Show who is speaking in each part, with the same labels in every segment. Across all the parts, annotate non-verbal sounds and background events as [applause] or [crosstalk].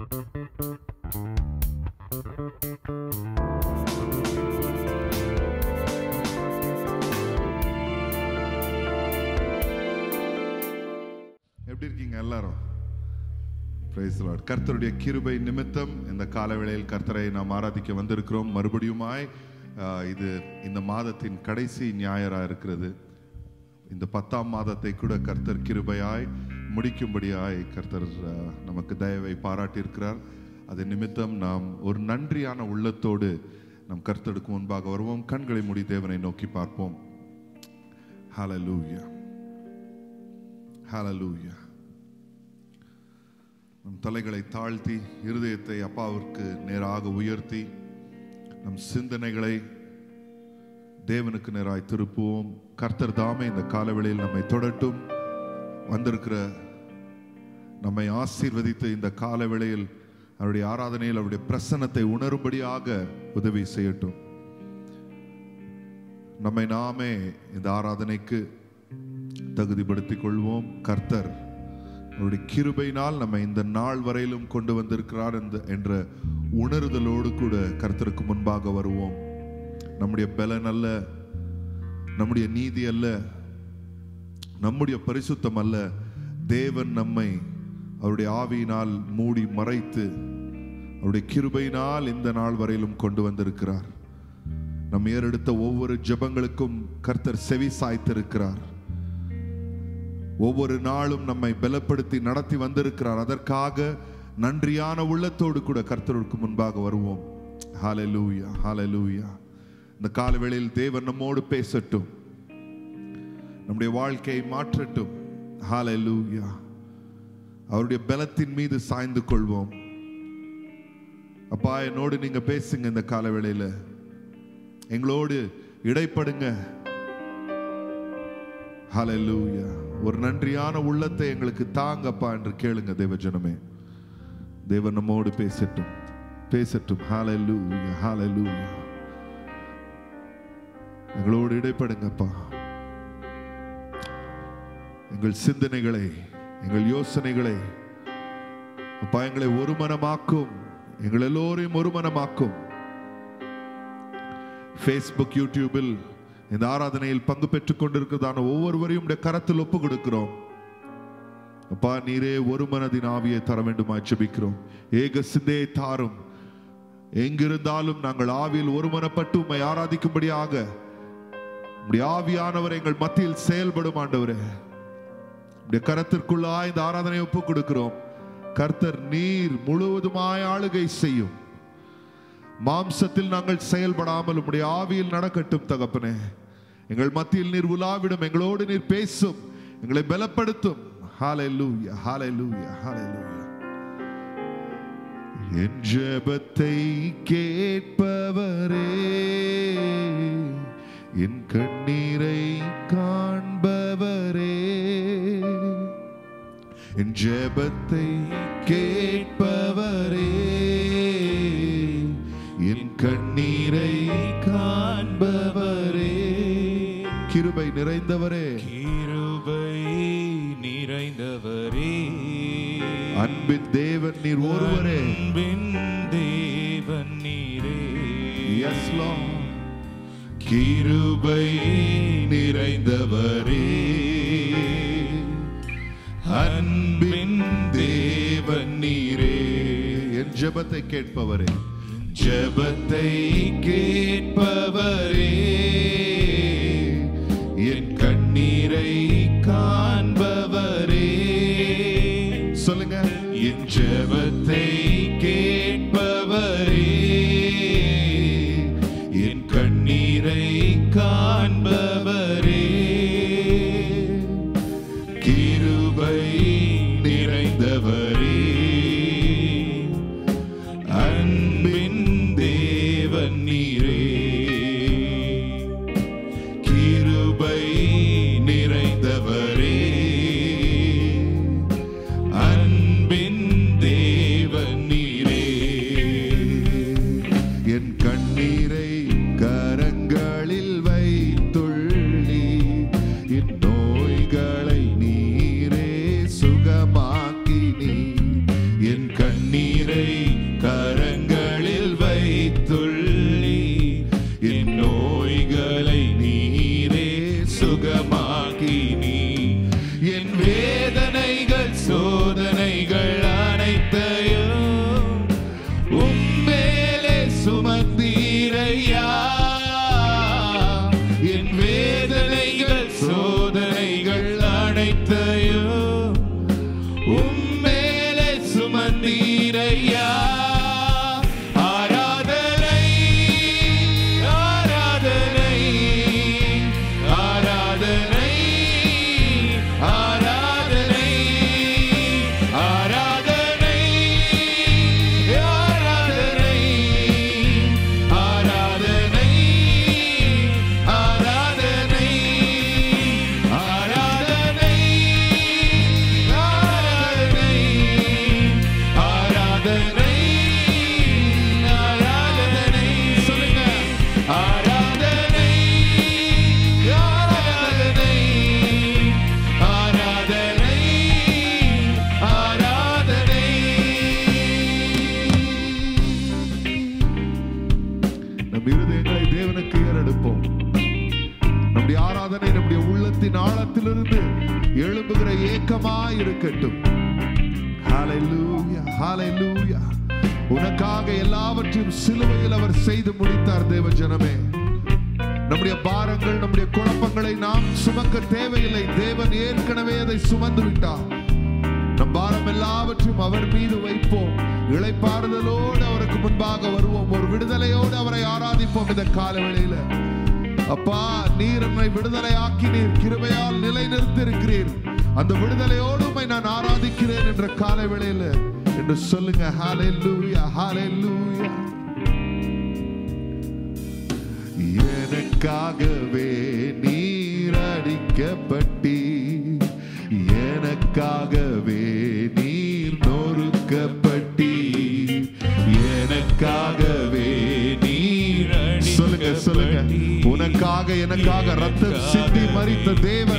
Speaker 1: எப்படி இருக்கீங்க எல்லாரும்? கர்த்தருடைய கிருபை நிமித்தம் இந்த காலவேளையில் கர்த்தரை நாம் ஆராதிக்க வந்திருக்கிறோம். மறுபடியுமாய் இது இந்த மாதத்தின் கடைசி ஞாயிறா இருக்கிறது. இந்த பத்தாம் மாதத்தை கூட கர்த்தர் கிருபையாய் முடிக்கும்படியாய் கர்த்தர் நமக்கு தயவை பாராட்டியிருக்கிறார். அது நிமித்தம் நாம் ஒரு நன்றியான உள்ளத்தோடு நம் கர்த்தருக்கு முன்பாக வருவோம். கண்களை மூடி தேவனை நோக்கி பார்ப்போம். ஹalleluya ஹalleluya நம் தலைகளை தாழ்த்தி இருதயத்தை அப்பாவிற்கு நேராக உயர்த்தி நம் சிந்தனைகளை தேவனுக்கு நேராய் திருப்புவோம். கர்த்தர் தாமே இந்த காலவெளியில் நம்மை தொடட்டும். வந்திருக்கிற நம்மை ஆசீர்வதித்து இந்த கால வேளையில் அவருடைய ஆராதனையில் அவருடைய பிரசன்னத்தை உணரும்படியாக உதவி செய்யட்டும். நம்மை நாமே இந்த ஆராதனைக்கு தகுதிப்படுத்திக் கொள்வோம். கர்த்தர் அவருடைய கிருபையினால் நம்ம இந்த நாள் வரையிலும் கொண்டு வந்திருக்கிறார் என்ற உணர்தலோடு கூட கர்த்தருக்கு முன்பாக வருவோம். நம்முடைய பலன் அல்ல நம்முடைய நீதி அல்ல நம்முடைய பரிசுத்தம் அல்ல. தேவன் நம்மை அவருடைய ஆவியினால் மூடி மறைத்து அவருடைய கிருபையினால் இந்த நாள் வரையிலும் கொண்டு வந்திருக்கிறார். நம் ஏறெடுத்த ஒவ்வொரு ஜெபங்களுக்கும் கர்த்தர் செவி சாய்த்திருக்கிறார். ஒவ்வொரு நாளும் நம்மை பலப்படுத்தி நடத்தி வந்திருக்கிறார். அதற்காக நன்றியான உள்ளத்தோடு கூட கர்த்தருக்கு முன்பாக வருவோம். ஹாலலூயா ஹாலலூயா இந்த காலவேளையில் தேவன் நம்மோடு பேசட்டும். நம்முடைய வாழ்க்கையை மாற்றட்டும். ஹாலூயா அவருடைய பலத்தின் மீது சாய்ந்து கொள்வோம். அப்பா என்னோடு நீங்க பேசுங்க இந்த காலவேளையில. எங்களோடு இடைப்படுங்க. ஹலலூயா ஒரு நன்றியான உள்ளத்தை எங்களுக்கு தாங்கப்பா என்று கேளுங்க தேவஜனமே. தேவன் நம்மோடு பேசட்டும். பேசட்டும். ஹalleluya ஹalleluya எங்களோடு இடைப்படுங்கப்பா. எங்கள் சிந்தனைகளை எங்கள் யோசனைகளை அப்பா எங்களை ஒருமனமாக்கும் எங்கள் எல்லோரையும் ஒருமனமாக்கும். ஃபேஸ்புக் யூடியூபில் இந்த ஆராதனையில் பங்கு பெற்றுக் கொண்டிருக்கிறதான ஒவ்வொருவரையும் கரத்தில் ஒப்பு கொடுக்கிறோம். அப்பா நீரே ஒரு மனதின் ஆவியை தர வேண்டுமா ஜெபிக்கிறோம். ஏக சிந்தையை தாரும். எங்கிருந்தாலும் நாங்கள் ஆவியில் ஒருமனப்பட்டு உண்மை ஆராதிக்கும்படியாக ஆவியானவர் எங்கள் மத்தியில் செயல்படும் ஆண்டவரே. கரத்திற்குள்ளாய் இந்த ஆராதனை ஒப்பு கொடுக்கிறோம். கர்த்தர் நீர் முழுவதுமாய் ஆளுகை செய்யும். மாம்சத்தில் நாங்கள் செயல்படாமல் உடைய ஆவியில் நடக்கட்டும் தகப்பனே. எங்கள் மத்தியில் நீர் உலாவிடும் எங்களோடு நீர் பேசும் எங்களை பலப்படுத்தும். ஹalleluya ஹalleluya ஹalleluya என் ஜெபத்தை கேட்பவரே என் கண்ணீரை காண என் ஜெபத்தை கேட்பவரே என் கண்ணீரை காண்பவரே. கிருபை நிறைந்தவரே.
Speaker 2: கிருபை நிறைந்தவரே.
Speaker 1: அன்பின் தேவன் நீர் ஒருவரே.
Speaker 2: அன்பின் தேவன் நீரே. கிருபை நிறைந்தவரே. தேவன் நீரே
Speaker 1: என் ஜெபத்தை கேட்பவரே.
Speaker 2: ஜெபத்தை கேட்பவரே. என் கண்ணீரை காண்பவரே.
Speaker 1: சொல்லுங்க
Speaker 2: என் ஜபத்தை ஜெபிப்போம் இந்த கால வேளையில அப்பா நீர் என்னை விடுதலை ஆக்கினீர் கிருபையால் நிலைநிறுத்திருக்கிறீர் அந்த விடுதலையோடு நான் ஆராதிக்கிறேன் என்ற கால வேளையில என்று சொல்லுங்க. ஹாலே லூயா ஹாலே லூயா எனக்காக
Speaker 1: काग रतन सिद्धि मरित देव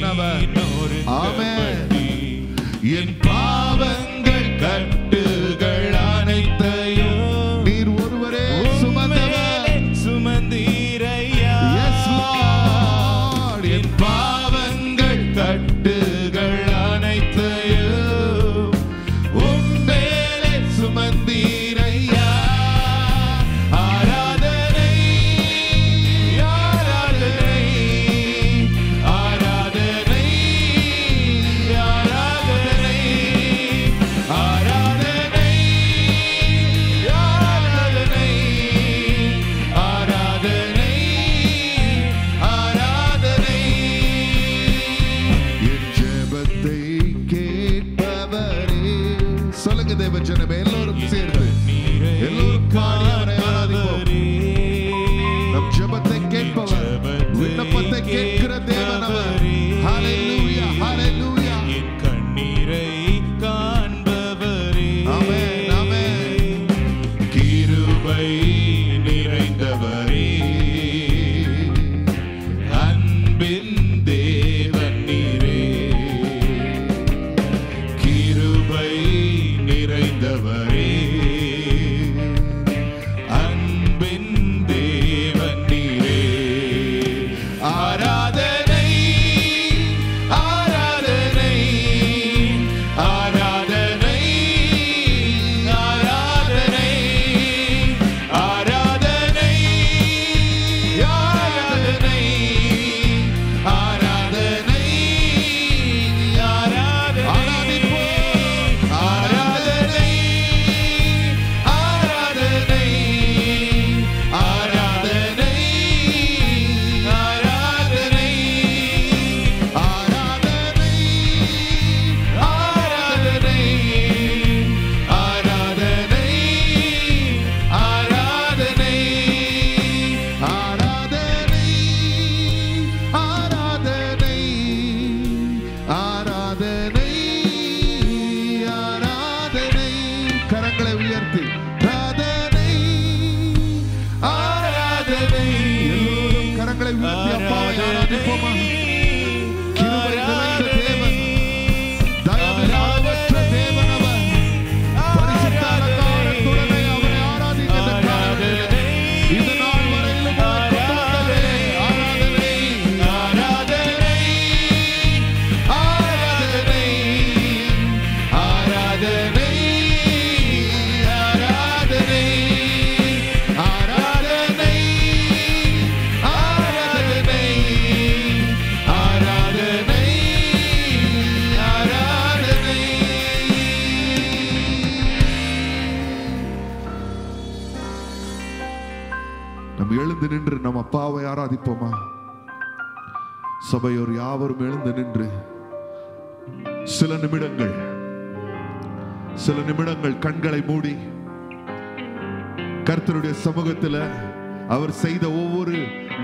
Speaker 1: கர்த்தருடைய அவர் செய்த ஒவ்வொரு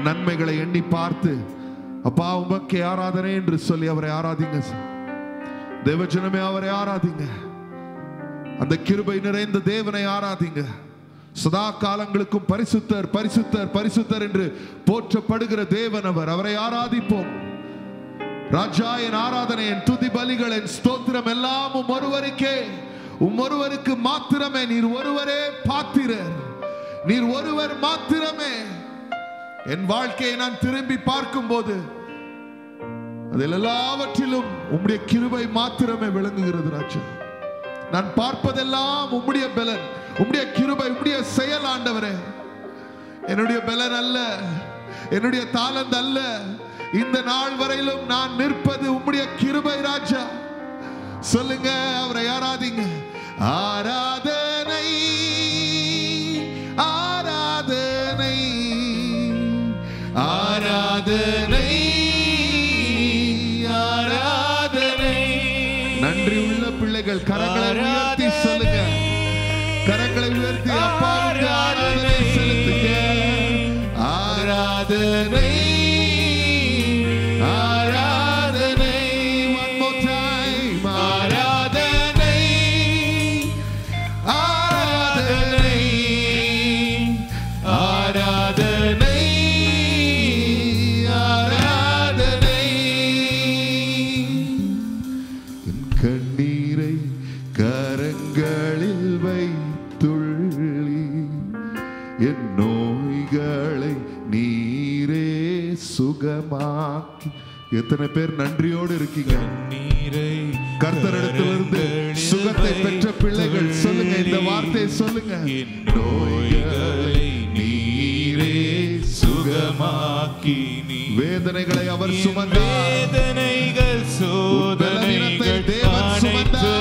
Speaker 1: நன்மைகளை எண்ணி பார்த்து அப்பா உமக்கு ஆராதனை என்று சொல்லி அவரை ஆராதிங்க தேவஜனமே அவரை ஆராதிங்க. அந்த கிருபை நிறைந்த தேவனை ஆராதிங்க. சதா காலங்களுக்கும் பரிசுத்தர் பரிசுத்தர் பரிசுத்தர் என்று போற்றப்படுகிற தேவன் அவர். அவரை ஆராதிப்போம். ராஜா என் ஆராதனை என் துதி பலிகள் என் ஸ்தோத்திரம் எல்லாம் உம் ஒருவருக்கே உம் ஒருவருக்கு மாத்திரமே நீர் ஒருவரே பாத்திரர். நீர் ஒருவர் மாத்திரமே. என் வாழ்க்கையை நான் திரும்பி பார்க்கும் போது அதில் எல்லாவற்றிலும் உம்முடைய கிருபை மாத்திரமே விளங்குகிறது ராஜா. நான் பார்ப்பதெல்லாம் உம்முடைய பலன் உம்முடைய கிருபை உம்முடைய செயல் ஆண்டவரே. என்னுடைய பலன் அல்ல என்னுடைய தாளந்த் அல்ல. இந்த நாள் வரையிலும் நான் நிற்பது உம்முடைய கிருபை ராஜா. சொல்லுங்க அவரை ஆராதிங்க. ஆராதனை கரங்களை உயர்த்தி அப்பா எத்தனை பேர் நன்றியோடு இருக்கீங்க?
Speaker 2: நீரை
Speaker 1: கர்த்தரிடத்திலிருந்து சுகத்தை பெற்ற பிள்ளைகள் சொல்லுங்க இந்த வார்த்தையை சொல்லுங்க.
Speaker 2: நோய்களை நீரே சுகமாக்கி நீ.
Speaker 1: வேதனைகளை அவர் சுமந்தார்.
Speaker 2: வேதனைகள் சோதனைகள்
Speaker 1: தேவன் சுமந்தார்.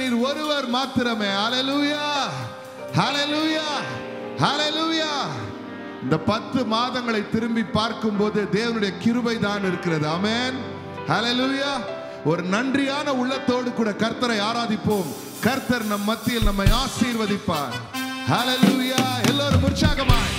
Speaker 1: நீர் ஒருவர் மாத்திரமே. அலலூயா ஹalleluya ஹalleluya இந்த பத்து மாதங்களை திரும்பி பார்க்கும்போது தேவனுடைய கிருபை தான் இருக்கிறது. அமேன் ஹலலூயா ஒரு நன்றியான உள்ளத்தோடு கூட கர்த்தரை ஆராதிப்போம். கர்த்தர் நம் மத்தியில் நம்மை ஆசீர்வதிப்பார். ஹலலூயா எல்லாரும் உற்சாகமாய்.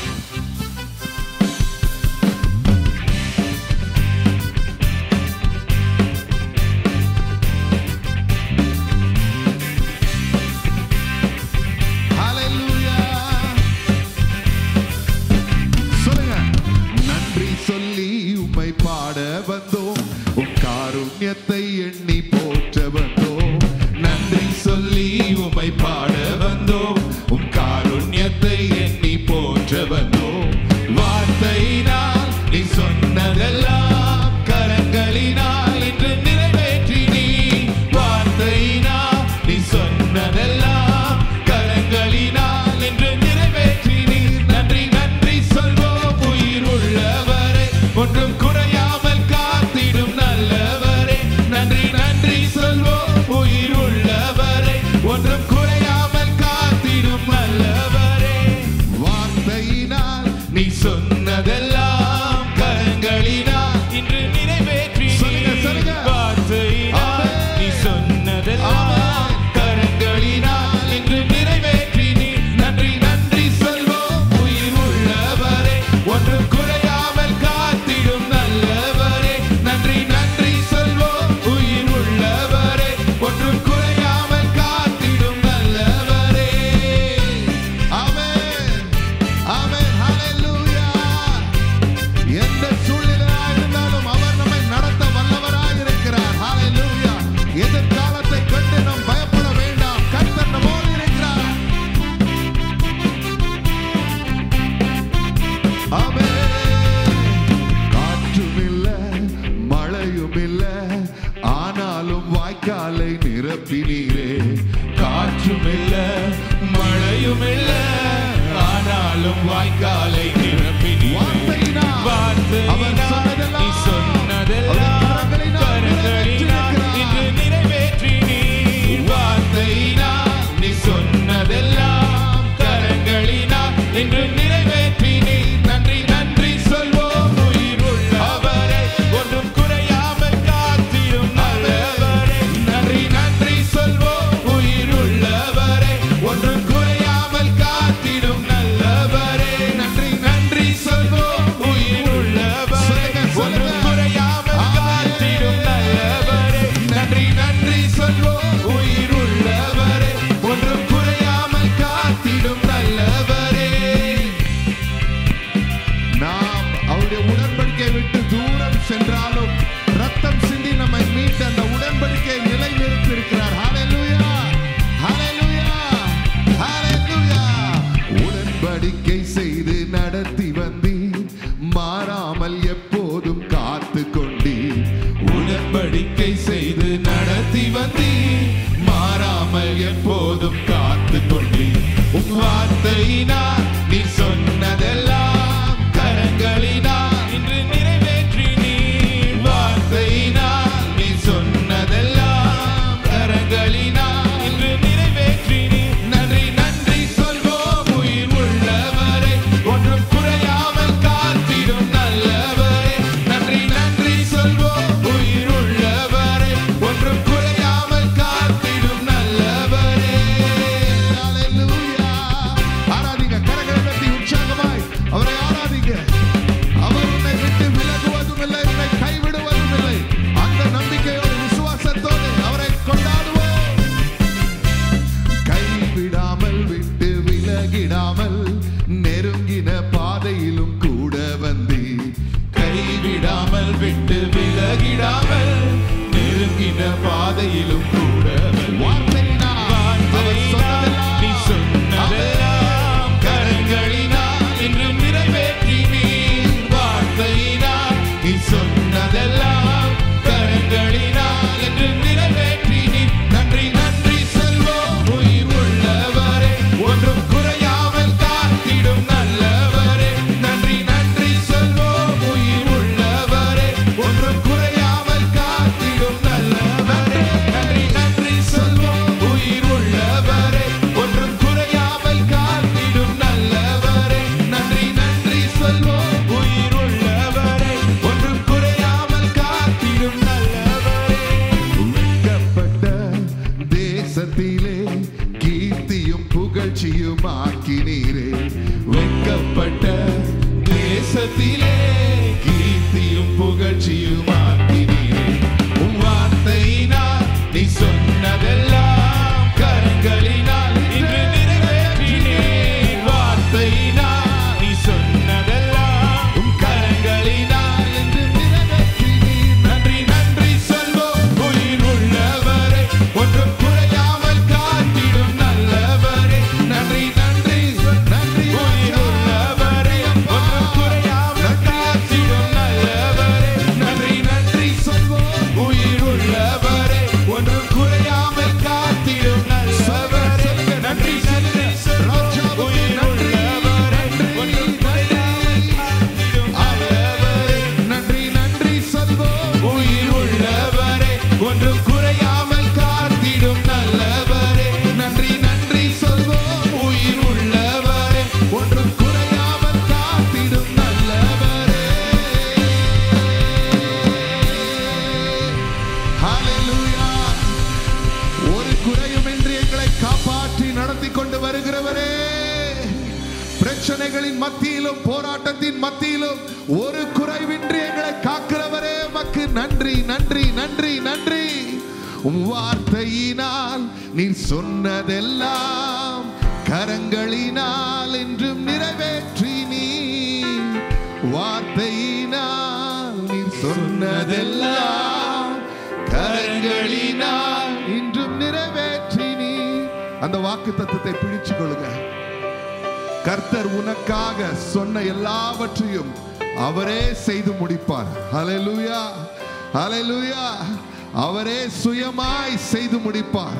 Speaker 1: முடிப்பார்.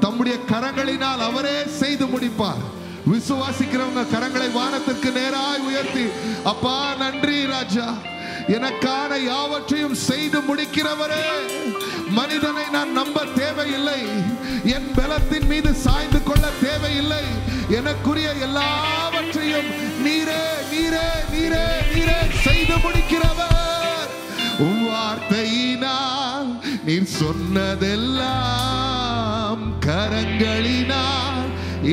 Speaker 1: தம்முடைய கரங்களினால் அவரே செய்து முடிப்பார். விசுவாசிக்கிறவங்க கரங்களை வானத்திற்கு நேராய் உயர்த்தி அப்பா நன்றி ராஜா. எனக்கான யாவற்றையும் செய்து முடிக்கிறவரே. மனிதனை நான் நம்ப தேவையில்லை. என் பலத்தின் மீது சாய்ந்து கொள்ள தேவையில்லை. எனக்குரிய எல்லாவற்றையும் நீரே நீரே நீரே நீரே செய்து முடிக்கிறவர். வார்த்தையின சொன்னதெல்லாம் கரங்களினால்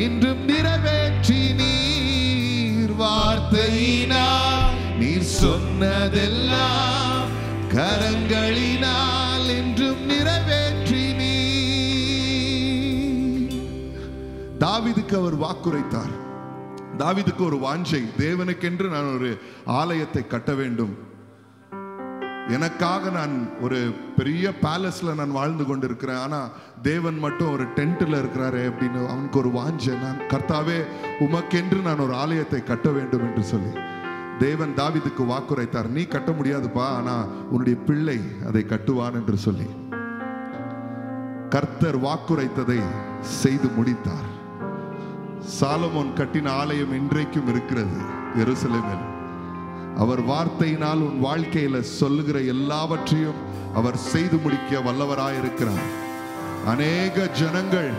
Speaker 1: இன்றும் நிறைவேற்றி நீர் வார்த்தையினால். நீர் சொன்னதெல்லாம் கரங்களினால் இன்றும் நிறைவேற்றி நீ தாவிதுக்கு அவர் வாக்குரைத்தார். தாவிதுக்கு ஒரு வாஞ்சை. தேவனுக்கென்று நான் ஒரு ஆலயத்தை கட்ட வேண்டும். எனக்காக நான் ஒரு பெரிய பேலஸில் நான் வாழ்ந்து கொண்டு இருக்கிறேன் ஆனால் தேவன் மட்டும் ஒரு டென்ட்டில் இருக்கிறாரு அப்படின்னு அவனுக்கு ஒரு வாஞ்ச. நான் கர்த்தாவே உமக்கென்று நான் ஒரு ஆலயத்தை கட்ட வேண்டும் என்று சொல்லி. தேவன் தாவிதுக்கு வாக்குரைத்தார். நீ கட்ட முடியாதுப்பா ஆனால் உன்னுடைய பிள்ளை அதை கட்டுவான் என்று சொல்லி. கர்த்தர் வாக்குரைத்ததை செய்து முடித்தார். சாலமோன் கட்டின ஆலயம் இன்றைக்கும் இருக்கிறது எருசலேமில். அவர் வார்த்தையினால் உன் வாழ்க்கையில சொல்லுகிற எல்லாவற்றையும் அவர் செய்து முடிக்க வல்லவராயிருக்கிறார் அநேக ஜனங்கள்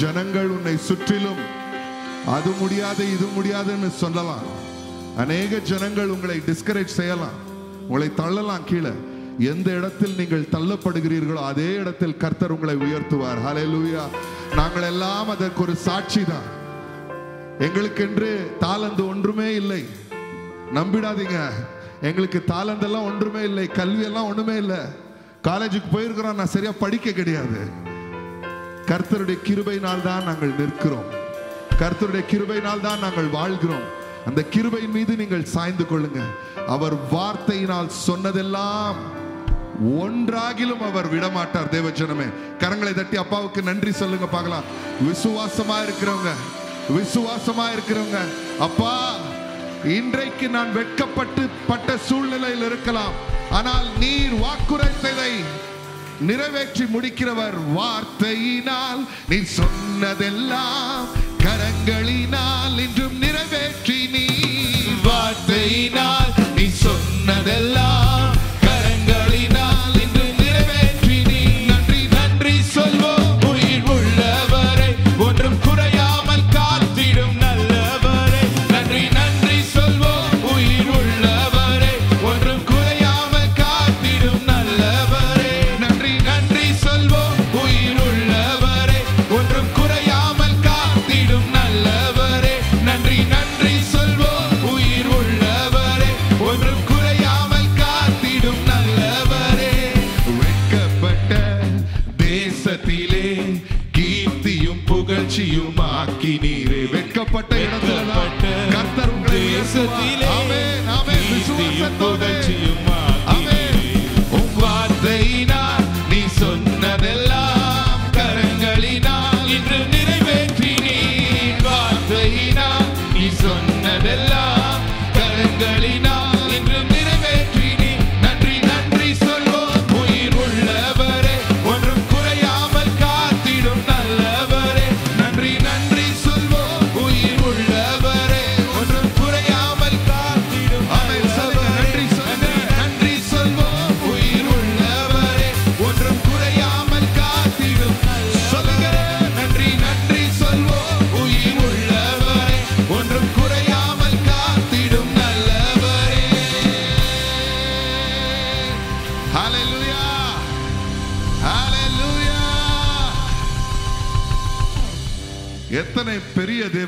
Speaker 1: ஜனங்கள் உன்னை சுற்றிலும் அது முடியாது இது முடியாதுன்னு சொல்லலாம். அநேக ஜனங்கள் உங்களை டிஸ்கரேஜ் செய்யலாம் உங்களை தள்ளலாம் கீழே. எந்த இடத்தில் நீங்கள் தள்ளப்படுகிறீர்களோ அதே இடத்தில் கர்த்தர் உங்களை உயர்த்துவார். ஹalleluya நாங்கள் எல்லாம் அதற்கு ஒரு சாட்சி தான் எங்களுக்கென்று தாளந்து ஒன்றுமே இல்லை. நம்பிடாதீங்க. எங்களுக்கு தாளந்தெல்லாம் ஒன்றுமே இல்லை கல்வி எல்லாம் ஒண்ணுமே இல்லை. காலேஜுக்கு போயிருக்கிறோம் நான் சரியா படிக்க கிடையாது. கர்த்தருடைய கிருபையினால் தான் நாங்கள் நிற்கிறோம். கர்த்தருடைய கிருபையினால் தான் நாங்கள் வாழ்கிறோம். அந்த கிருபையின் மீது நீங்கள் சாய்ந்து கொள்ளுங்க. அவர் வார்த்தையினால் சொன்னதெல்லாம் ஒன்றாகிலும் அவர் விடமாட்டார் தேவஜனமே. கரங்களை தட்டி அப்பாவுக்கு நன்றி சொல்லுங்க பார்க்கலாம். விசுவாசமா இருக்கிறவங்க விசுவாசமா இருக்கிறவங்க. அப்பா இன்றைக்கு நான் வெட்கப்பட்டு பட்ட சூழ்நிலையில் இருக்கலாம். ஆனால் நீர் வாக்குரைத்ததை நிறைவேற்றி முடிக்கிறவர் வார்த்தையினால். நீ சொன்னதெல்லாம் கரங்களினால் இன்றும் நிறைவேற்றி நீ.
Speaker 2: வார்த்தையினால்
Speaker 1: Dile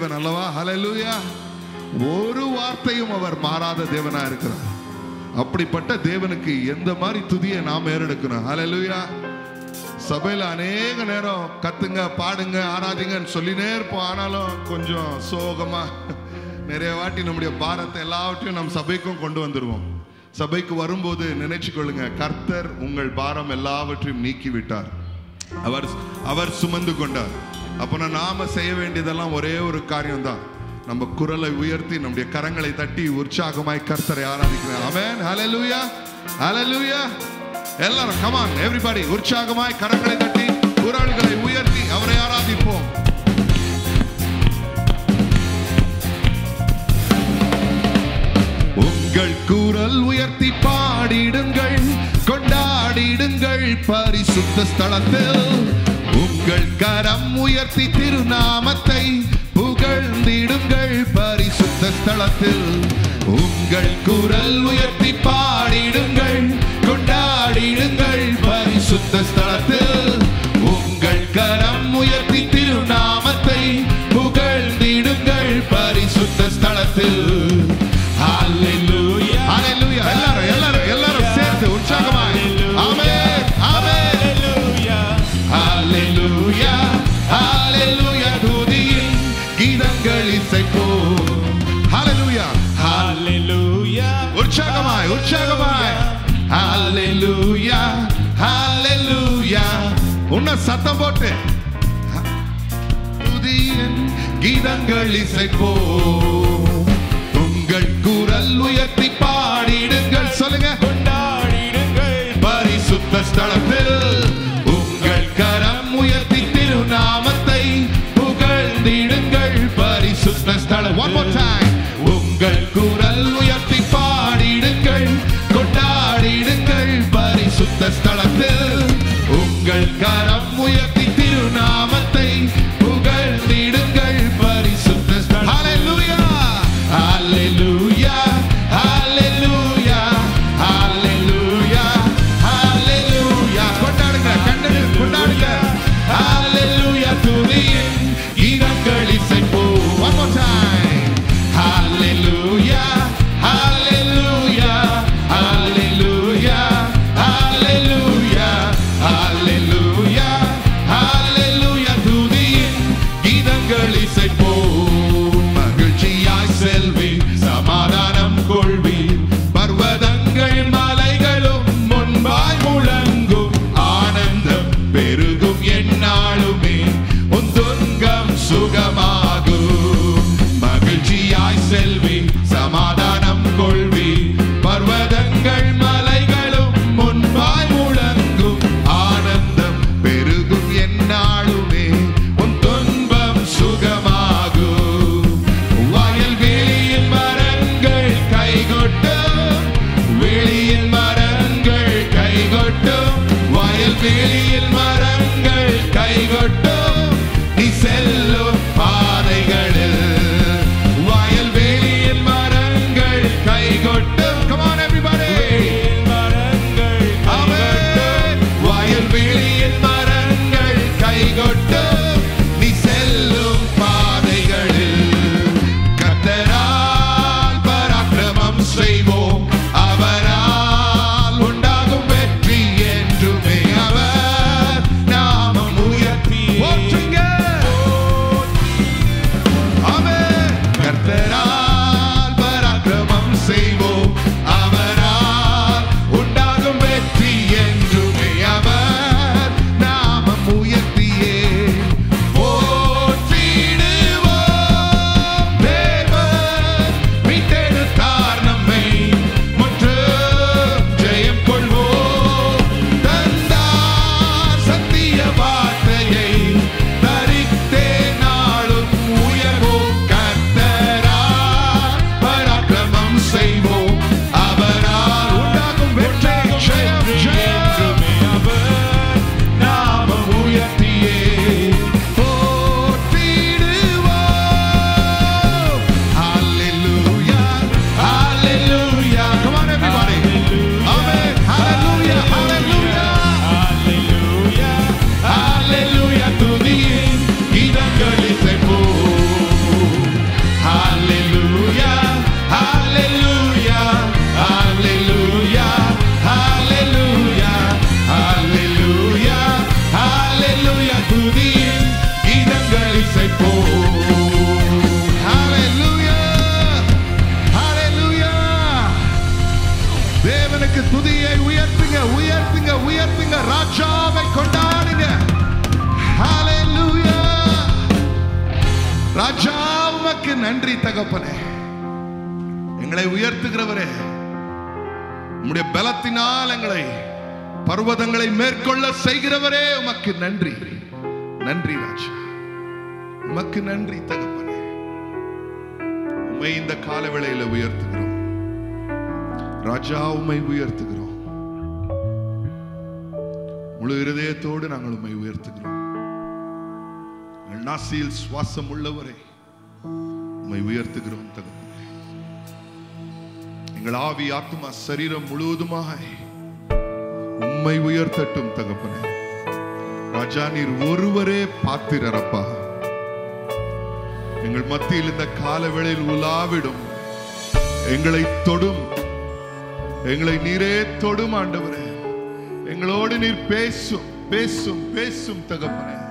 Speaker 1: தேவன் அல்லவா? ஹலலூயா ஒரு வார்த்தையும் அவர் மாறாத தேவனா இருக்கிறார். அப்படிப்பட்ட தேவனுக்கு எந்த மாதிரி துதியை நாம் ஏறெடுக்கணும்? ஹலலூயா சபையில் அநேக நேரம் கத்துங்க பாடுங்க ஆராதிங்கன்னு சொல்லினே இருப்போம். ஆனாலும் கொஞ்சம் சோகமா நிறைய வாட்டி நம்முடைய பாரத்தை எல்லாவற்றையும் நம் சபைக்கும் கொண்டு வந்துடுவோம் சபைக்கு வரும்போது நினைச்சு கொள்ளுங்க கர்த்தர் உங்கள் பாரம் எல்லாவற்றையும் நீக்கிவிட்டார். அவர் அவர் சுமந்து கொண்டார். அப்போ நாம செய்ய வேண்டியதெல்லாம் ஒரே ஒரு காரியம் தான் நம்ம குரலை உயர்த்தி நம்முடைய கரங்களை தட்டி உற்சாகமாய் கர்த்தரை ஆராதிக்கிறேன். அவன் ஹலலூயா ஹலலூயா எல்லாரும் கமான் எவ்ரிபடி உற்சாகமாய் கரங்களை தட்டி குரல்களை உயர்த்தி அவரை ஆராதிப்போம். உங்கள் குரல் உயர்த்தி பாடிடுங்கள் கொண்டாடிடுங்கள் பரிசுத்த ஸ்தலத்தில். உங்கள் கரம் உயர்த்தி திருநாமத்தை புகழ்ந்திடுங்கள் பரிசுத்த ஸ்தலத்தில். உங்கள் குரல் உயர்த்தி பாடிடுங்கள் கொண்டாடிடுங்கள் பரிசுத்த ஸ்தலத்தில். உங்கள் கரம் உயர்த்தி திருநாமத்தை புகழ்ந்திடுங்கள் பரிசுத்த ஸ்தலத்தில். சத்தம் போட்டு. புதியன் கீதங்கள் இசைப்போ. உங்கள் குரல் உயர்த்தி பாடிடுங்கள். சொல்லுங்க. கொண்டாடிடுங்கள். பரிசுத்த ஸ்தலத்தில் உங்கள் கரம் உயர்த்தி திருநாமத்தை புகழ்ந்திடுங்கள். பரிசுத்த ஸ்தலம் ஒன் மோர் டைம் உண்மை இந்த காலவேளையில உயர்த்துகிறோம். ராஜா உண்மை உயர்த்துகிறோம். முழு இருதயத்தோடு நாங்கள் உண்மை உயர்த்துகிறோம். நாசியில் சுவாசம் உள்ளவரை உண்மை உயர்த்துகிறோம் தகவல் எங்கள் ஆவி ஆத்மா சரீரம் முழுவதுமாக உம்மை உயர்த்தட்டும் தகப்பனே. ராஜா நீர் ஒருவரே பாத்திரப்பா எங்கள் மத்தியில் இந்த காலவேளையில் உலாவிடும். எங்களை தொடும். எங்களை நீரே தொடும் ஆண்டவரே. எங்களோடு நீர் பேசும் பேசும் பேசும் தகப்பனே.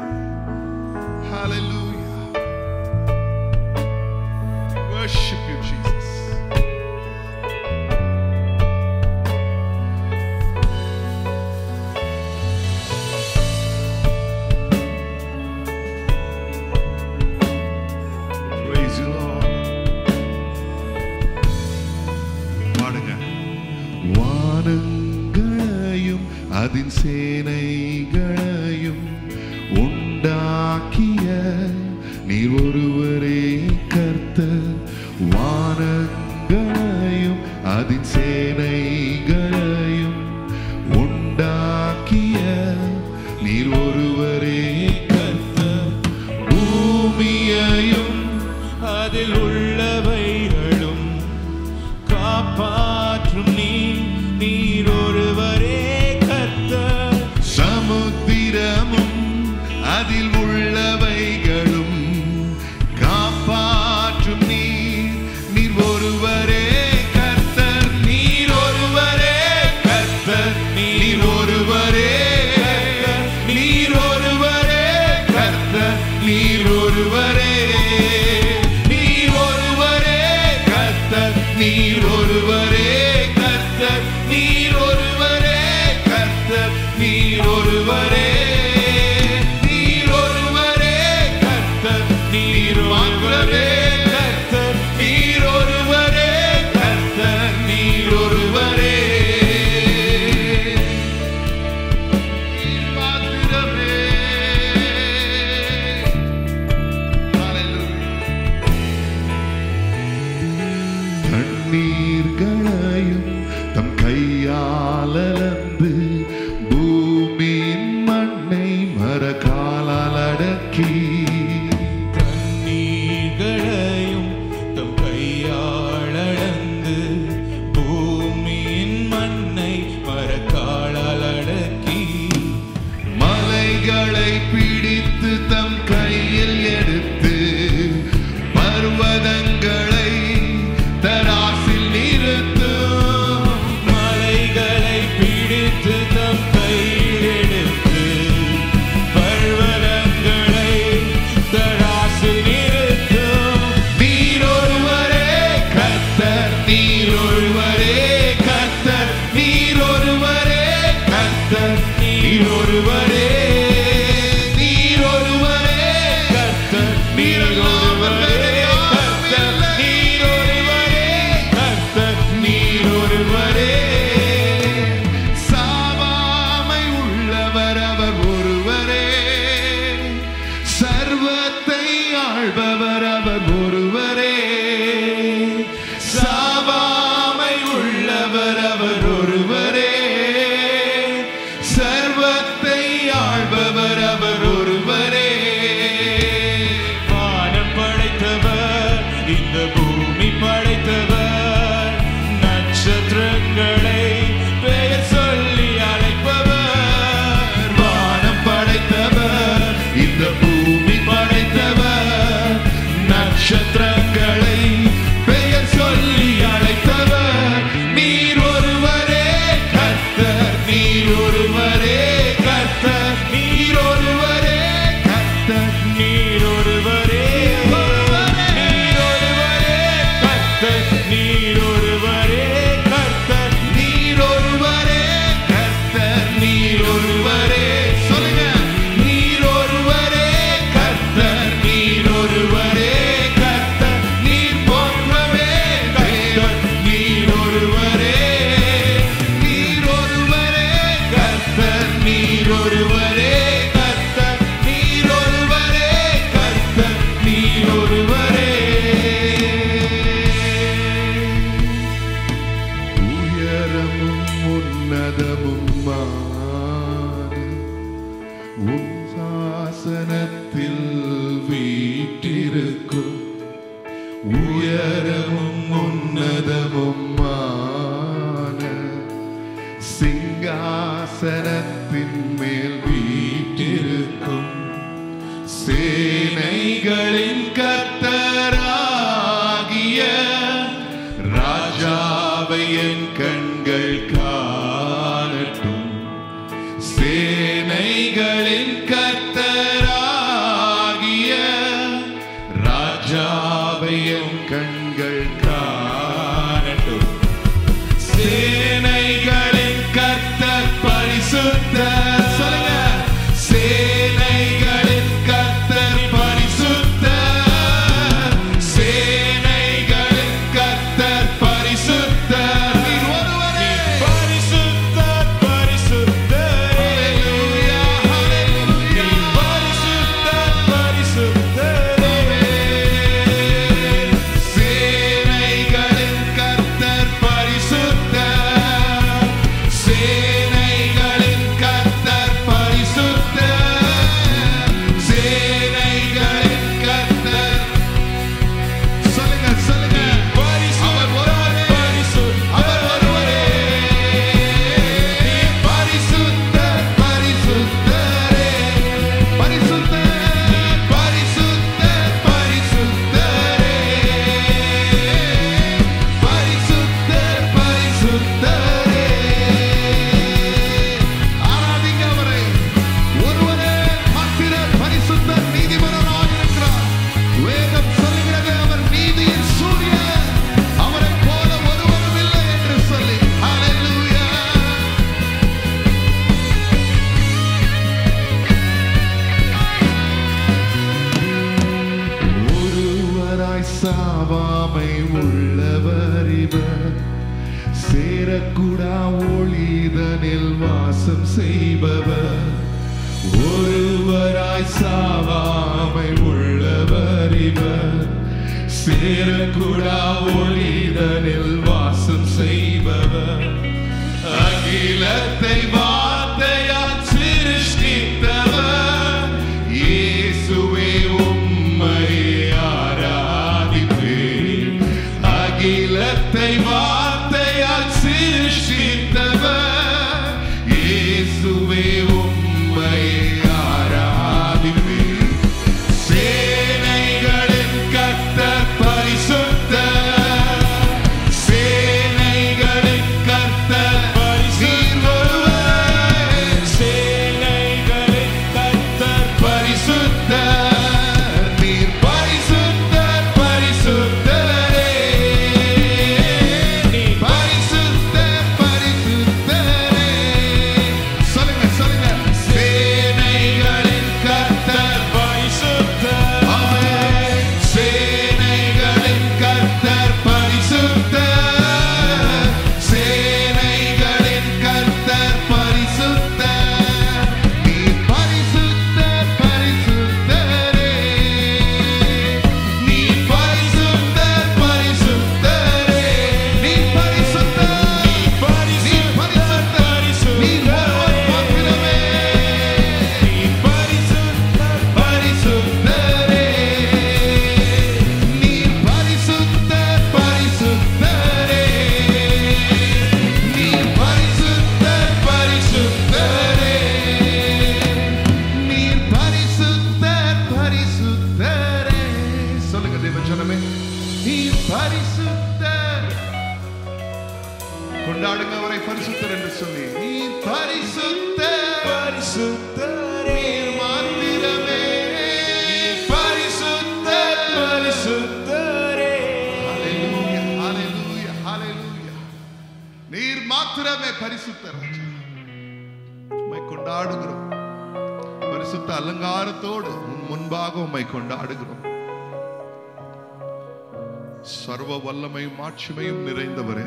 Speaker 1: மாட்சிமையும் நிறைந்தவரே.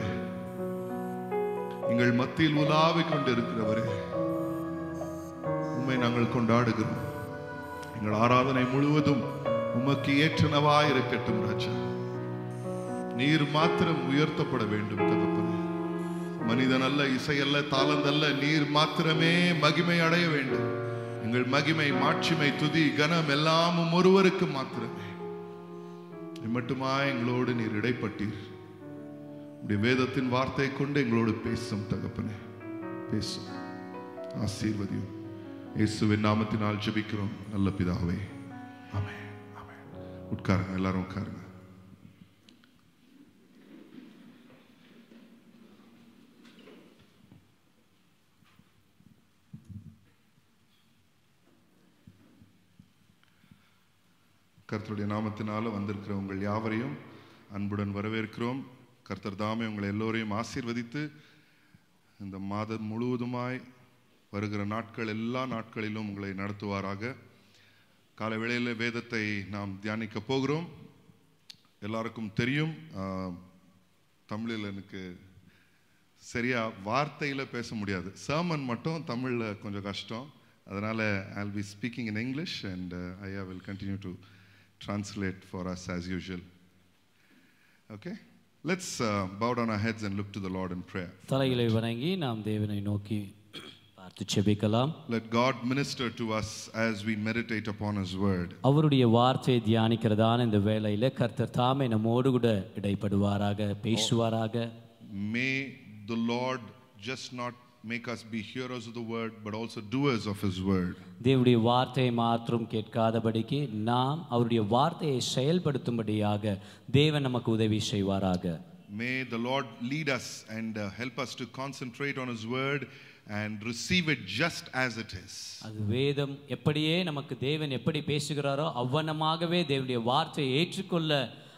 Speaker 1: எங்கள் மத்தியில் உலாவிக் கொண்டிருக்கிறவரே. உண்மை நாங்கள் கொண்டாடுகிறோம். எங்கள் ஆராதனை முழுவதும் உமக்கு ஏற்றனவா இருக்கட்டும் ராஜா. நீர் மாத்திரம் உயர்த்தப்பட வேண்டும் தகப்பனே. மனிதன் அல்ல இசையல்ல தாளந்தல்ல நீர் மாத்திரமே மகிமை அடைய வேண்டும். எங்கள் மகிமை மாட்சிமை துதி கனம் எல்லாமும் ஒருவருக்கு மாத்திரமே. மட்டுமா எங்களோடு நீர் இடைப்பட்டீர். உடைய வேதத்தின் வார்த்தை கொண்டு எங்களோடு பேசும் தகப்பனே. பேசும். ஆசீர்வதியும். இயேசுவின் நாமத்தினால் ஜபிக்கிறோம். நல்ல பிதாவே. ஆமே ஆமே உட்காருங்க எல்லாரும் உட்காருங்க. கர்த்தருடைய நாமத்தினால வந்திருக்கிற உங்கள் யாவரையும் அன்புடன் வரவேற்கிறோம். கர்த்தர் தாமே உங்களை எல்லோரையும் ஆசீர்வதித்து இந்த மாதம் முழுவதுமாய் வருகிற நாட்கள் எல்லா நாட்களிலும் உங்களை நடத்துவாராக. காலை வேளையில் வேதத்தை நாம் தியானிக்க போகிறோம். எல்லாருக்கும் தெரியும் தமிழில் எனக்கு சரியாக வார்த்தையில் பேச முடியாது. சர்மன் மட்டும் தமிழில் கொஞ்சம் கஷ்டம். அதனால் I be speaking in English and I will continue to translate for us as usual okay Let's uh, bow down our heads and look to the Lord in prayer.
Speaker 3: தலைகளை வணங்கி நாம் தேவனை நோக்கி பார்த்து செபிக்கலாம்
Speaker 1: Let God minister to us as we meditate upon His word.
Speaker 3: அவருடைய வார்த்தையை தியானிக்கிறதான இந்த வேளையில கர்த்தர் தாமே நம்மோடு கூட இடைப்படுவாராக பேசுவாராக
Speaker 1: May the Lord just not make us be hearers of the word, but also doers of His word.
Speaker 3: தேவனுடைய வார்த்தையை மாத்திரம் கேட்காதபடிக்கு நாம் அவருடைய வார்த்தையை செயல்படுத்தும்படியாக தேவன் நமக்கு உதவி செய்வாராக
Speaker 1: May the Lord lead us and uh, help us to concentrate on His word and receive it just as it is.
Speaker 3: அது வேதம் எப்படியே நமக்கு தேவன் எப்படி பேசுகிறாரோ அவ்வனமாகவே தேவனுடைய வார்த்தையை ஏற்றுக்கொள்ள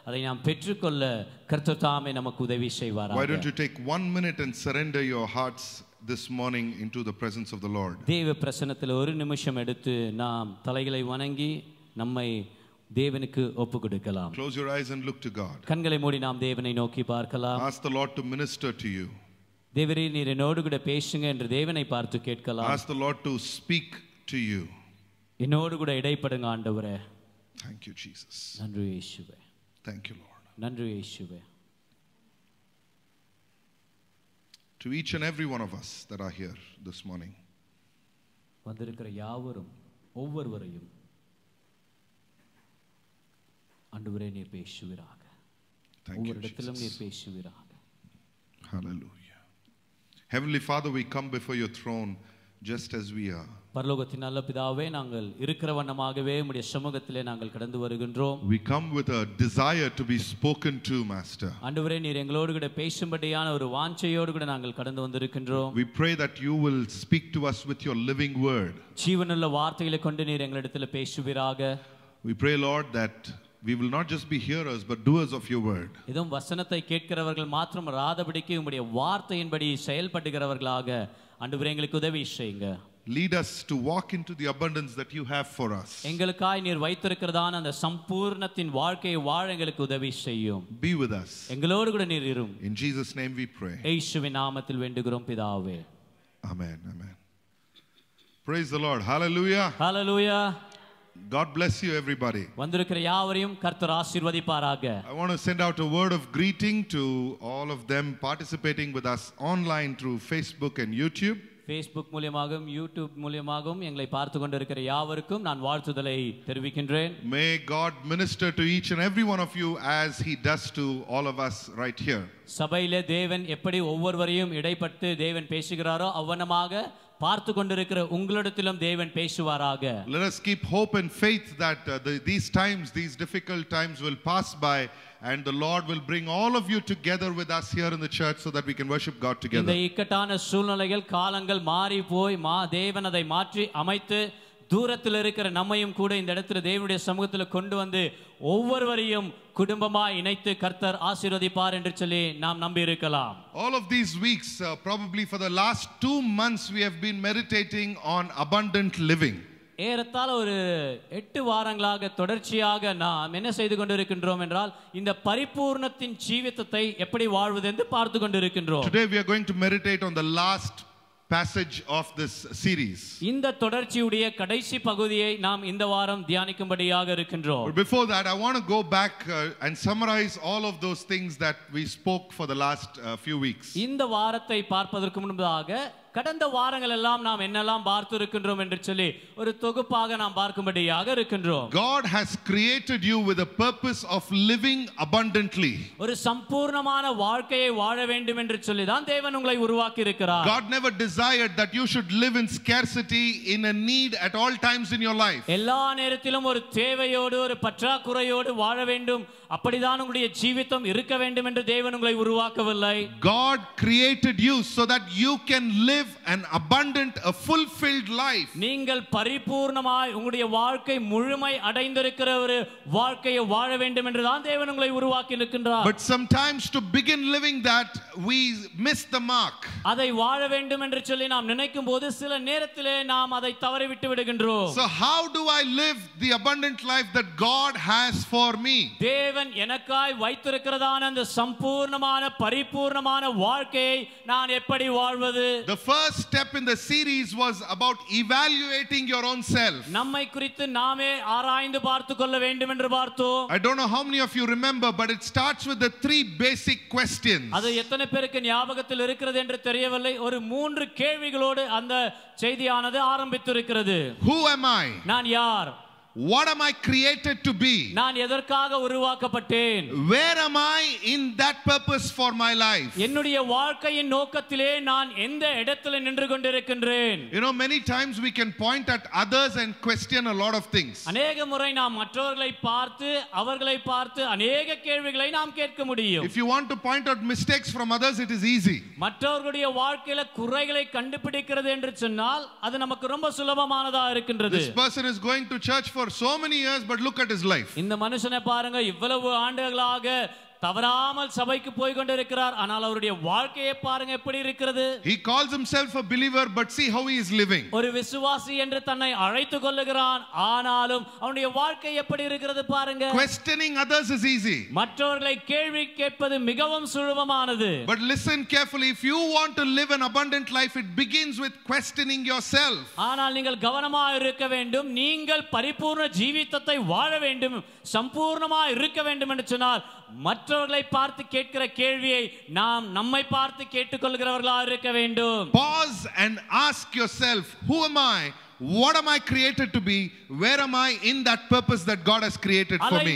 Speaker 3: அதை நாம் பெற்றுக்கொள்ள கர்த்தர் தாமே நமக்கு உதவி
Speaker 1: Why
Speaker 3: செய்வாராக
Speaker 1: don't you take one minute and surrender your hearts this morning into the presence of the Lord?
Speaker 3: தேவ பிரசனத்தில் ஒரு நிமிஷம் எடுத்து நாம் தலைகளை வணங்கி நம்மை தேவனுக்கு ஒப்பு கொடுக்கலாம்
Speaker 1: Close your eyes and look to God.
Speaker 3: கண்களை மூடி நாம் தேவனை நோக்கி பார்க்கலாம்
Speaker 1: Ask the Lord to minister to you.
Speaker 3: தேவரே நீர் என்னோடு கூட பேசுங்க என்று தேவனை பார்த்து கேட்கலாம்
Speaker 1: Ask the Lord to speak to you.
Speaker 3: என்னோடு கூட இடைப்படுங்க ஆண்டவரே
Speaker 1: Thank you, Jesus.
Speaker 3: நன்றி இயேசுவே
Speaker 1: Thank you, Lord.
Speaker 3: நன்றி இயேசுவே
Speaker 1: To each and every one of us that are here this morning,
Speaker 3: வந்திருக்கிற யாவரும் ஒவ்வொருவரையும் ஆண்டவரே நீர் பேசுவீராக
Speaker 1: thank
Speaker 3: ஒவ்வொரு
Speaker 1: you,
Speaker 3: இடத்திலும்
Speaker 1: Jesus.
Speaker 3: நீர் பேசுவீராக
Speaker 1: Hallelujah. Heavenly Father, we come before your throne just as we are.
Speaker 3: பரலோகத்தின் நல்ல பிதாவே நாங்கள் இருக்கிற வண்ணமாகவே உம்முடைய சமூகத்திலே நாங்கள் கடந்து வருகின்றோம்
Speaker 1: We come with a desire to be spoken to, Master.
Speaker 3: ஆண்டவரே நீர் எங்களோடு கூட பேசும்படியான ஒரு வாஞ்சையோடு கூட நாங்கள் கடந்து வந்திருக்கின்றோம்
Speaker 1: We pray that you will speak to us with your living word.
Speaker 3: ஜீவனுள்ள வார்த்தைகளை கொண்டு நீர் எங்களிடத்தில் பேசுவீராக
Speaker 1: We pray, Lord, that we will not just be hearers but doers of your word.
Speaker 3: இதுவும் வசனத்தை கேட்கிறவர்கள் மாத்திரம் ராதபடிக்கு உம்முடைய வார்த்தையின்படி செயல்படுகிறவர்களாக ஆண்டவரே எங்களுக்கு உதவி செய்யுங்க
Speaker 1: Lead us to walk into the abundance that you have for us.
Speaker 3: எங்களுக்காய் நீர் வைத்திருக்கிறதான அந்த சம்பூர்ணத்தின் வாழ்க்கையை வாழ எங்களுக்கு உதவி செய்யும்
Speaker 1: Be with us.
Speaker 3: எங்களோடு கூட நீர் இரும்
Speaker 1: In Jesus' name we pray.
Speaker 3: இயேசுவின் நாமத்தில் வேண்டுகிறோம் பிதாவே
Speaker 1: Amen. Amen. Praise the Lord. Hallelujah.
Speaker 3: Hallelujah
Speaker 1: God bless you, everybody.
Speaker 3: வந்திருக்கிற யாவரையும் கர்த்தர் ஆசீர்வதிப்பாராக
Speaker 1: I want to send out a word of greeting to all of them participating with us online through Facebook and YouTube.
Speaker 3: Facebook மூலியமாகவும் YouTube மூலியமாகவும் எங்களை பார்த்து கொண்டிருக்கிற யாவருக்கும் நான் வாழ்த்துதலை தெரிவிக்கின்றேன்
Speaker 1: May God minister to each and every one of you as He does to all of us right here.
Speaker 3: சபையிலே தேவன் எப்படி ஒவ்வொருவரையும் இடைப்பட்டு தேவன் பேசுகிறாரோ அவ்வனமாக பார்த்து கொண்டிருக்கிற உங்களிடத்திலும் தேவன் பேசுவாராக
Speaker 1: Let us keep hope and faith that uh, the, these times, these difficult times will pass by and the Lord will bring all of you together with us here in the church so that we can worship God
Speaker 3: இந்த
Speaker 1: together.
Speaker 3: இக்கட்டான சூழ்நிலைகள் காலங்கள் மாறி போய் மா தேவன் அதை மாற்றி அமைத்து தூரத்தில் இருக்கிற நம்மையும் கூட இந்த இடத்துல தேவனுடைய சமூகத்தில் கொண்டு வந்து ஒவ்வொருவரையும் குடும்பமாய் இணைத்து கர்த்தர் ஆசீர்வதிப்பார் என்று சொல்லி நாம் நம்பி இருக்கலாம்
Speaker 1: All of these weeks, uh, probably for the last two months, we have been meditating on abundant living.
Speaker 3: ஏறத்தாழ ஒரு எட்டு வாரங்களாக தொடர்ச்சியாக நாம் என்ன செய்து கொண்டிருக்கின்றோம் என்றால் இந்த பரிபூர்ணத்தின் ஜீவிதத்தை எப்படி வாழ்வது என்று பார்த்து கொண்டிருக்கின்றோம்
Speaker 1: Today, we are going to meditate on the last passage of this series.
Speaker 3: இந்த தொடர்ச்சியுடைய கடைசி பகுதியை நாம் இந்த வாரம் தியானிக்கும்படியாக இருக்கின்றோம்
Speaker 1: But before that, I want to go back uh, and summarize all of those things that we spoke for the last uh, few weeks.
Speaker 3: இந்த வாரத்தை பார்ப்பதற்கு முன்பதாக கடந்த வாரங்கள் எல்லாம் நாம் என்னெல்லாம் பார்த்து இருக்கின்றோம் என்று சொல்லி ஒரு தொகுப்பாக நாம் பார்க்கும்படியாக இருக்கின்றோம்
Speaker 1: God has created you with a purpose of living abundantly.
Speaker 3: ஒரு சம்பூர்ணமான வாழ்க்கையை வாழ வேண்டும் என்று சொல்லி தான் தேவன் உங்களை உருவாக்கி இருக்கிறார்
Speaker 1: God never desired that you should live in scarcity, in a need at all times in your life.
Speaker 3: எல்லா நேரத்திலும் ஒரு தேவையோடு ஒரு பற்றாக்குறையோடு வாழ வேண்டும் அப்படிதான் உங்களுடைய ஜீவிதம் இருக்க வேண்டும் என்று தேவன் உங்களை உருவாக்கவில்லை
Speaker 1: God created you so that you can live an abundant, a fulfilled life.
Speaker 3: நீங்கள் பரிபூர்ணமாய் உங்களுடைய வாழ்க்கை முழுமை அடைந்திருக்கிற ஒரு வாழ்க்கையை வாழ வேண்டும் என்று தான் தேவன் உங்களை உருவாக்கி இருக்கின்றார்
Speaker 1: But sometimes to begin living that, we miss the mark.
Speaker 3: அதை வாழ வேண்டும் என்று சொல்லி நாம் நினைக்கும் போது சில நேரத்திலே நாம் அதை தவறிவிட்டு விடுகின்றோம்
Speaker 1: So, how do I live the abundant life that God has for me?
Speaker 3: தேவன் எனக்காய் வைத்திருக்கிறதான அந்த சம்பூர்ணமான பரிபூர்ணமான வாழ்க்கையை நான் எப்படி வாழ்வது
Speaker 1: The first step in the series was about evaluating your own self.
Speaker 3: நம்மை குறித்து நாமே ஆராய்ந்து பார்த்து கொள்ள வேண்டும் என்று பார்த்தோம்
Speaker 1: I don't know how many of you remember, but it starts with the three basic questions.
Speaker 3: அது எத்தனை பேருக்கு ஞாபகத்தில் இருக்கிறது என்று தெரியவில்லை ஒரு மூன்று கேள்விகளோடு அந்த செய்தியானது ஆரம்பித்திருக்கிறது
Speaker 1: Who am I?
Speaker 3: நான் யார்
Speaker 1: What am I created to be?
Speaker 3: நான் எதற்காக உருவாக்கப்பட்டேன்
Speaker 1: Where am I in that purpose for my life?
Speaker 3: என்னுடைய வாழ்க்கையின் நோக்கத்திலே நான் எந்த இடத்துல நின்று கொண்டிருக்கின்றேன்
Speaker 1: You know, many times we can point at others and question a lot of things.
Speaker 3: அநேக முறை நாம் மற்றவர்களை பார்த்து அவர்களை பார்த்து அநேக கேள்விகளை நாம் கேட்க முடியும்
Speaker 1: If you want to point out mistakes from others, it is easy.
Speaker 3: மற்றவர்களுடைய வாழ்க்கையில குறைகளை கண்டுபிடிக்கிறது என்று சொன்னால் அது நமக்கு ரொம்ப சுலபமானதா இருக்கின்றது
Speaker 1: This person is going to church for so many years, but look at his life.
Speaker 3: இந்த மனுஷனை பாருங்க இவ்வளவு ஆண்டுகளாக தவறாமல் சபைக்கு போய் கொண்டிருக்கிறார் ஆனால் அவருடைய வாழ்க்கையை பாருங்க எப்படி இருக்கிறது
Speaker 1: He calls himself a believer, but see how he is living.
Speaker 3: ஒரு விசுவாசி என்று தன்னை அழைத்துக் கொள்ளுகிறான் ஆனாலும் அவனுடைய வாழ்க்கை எப்படி இருக்கிறது பாருங்க
Speaker 1: Questioning others is easy.
Speaker 3: மற்றவர்களை கேள்வி கேட்பது மிகவும் சுலபமானது
Speaker 1: But listen carefully. If you want to live an abundant life, it begins with questioning yourself.
Speaker 3: ஆனால் நீங்கள் கவனமாக இருக்க வேண்டும் நீங்கள் பரிபூர்ண ஜீவித்தத்தை வாழ வேண்டும் சம்பூர்ணமா இருக்க வேண்டும் என்று சொன்னால் மற்றவர்களை பார்த்து கேட்கிற கேள்வியை நாம் நம்மை பார்த்து கேட்டுக்கொள்கிறவர்களா இருக்க வேண்டும்
Speaker 1: Pause and ask yourself, who am I? What am I created to be? Where am I in that purpose that God has created for
Speaker 3: அலை
Speaker 1: me?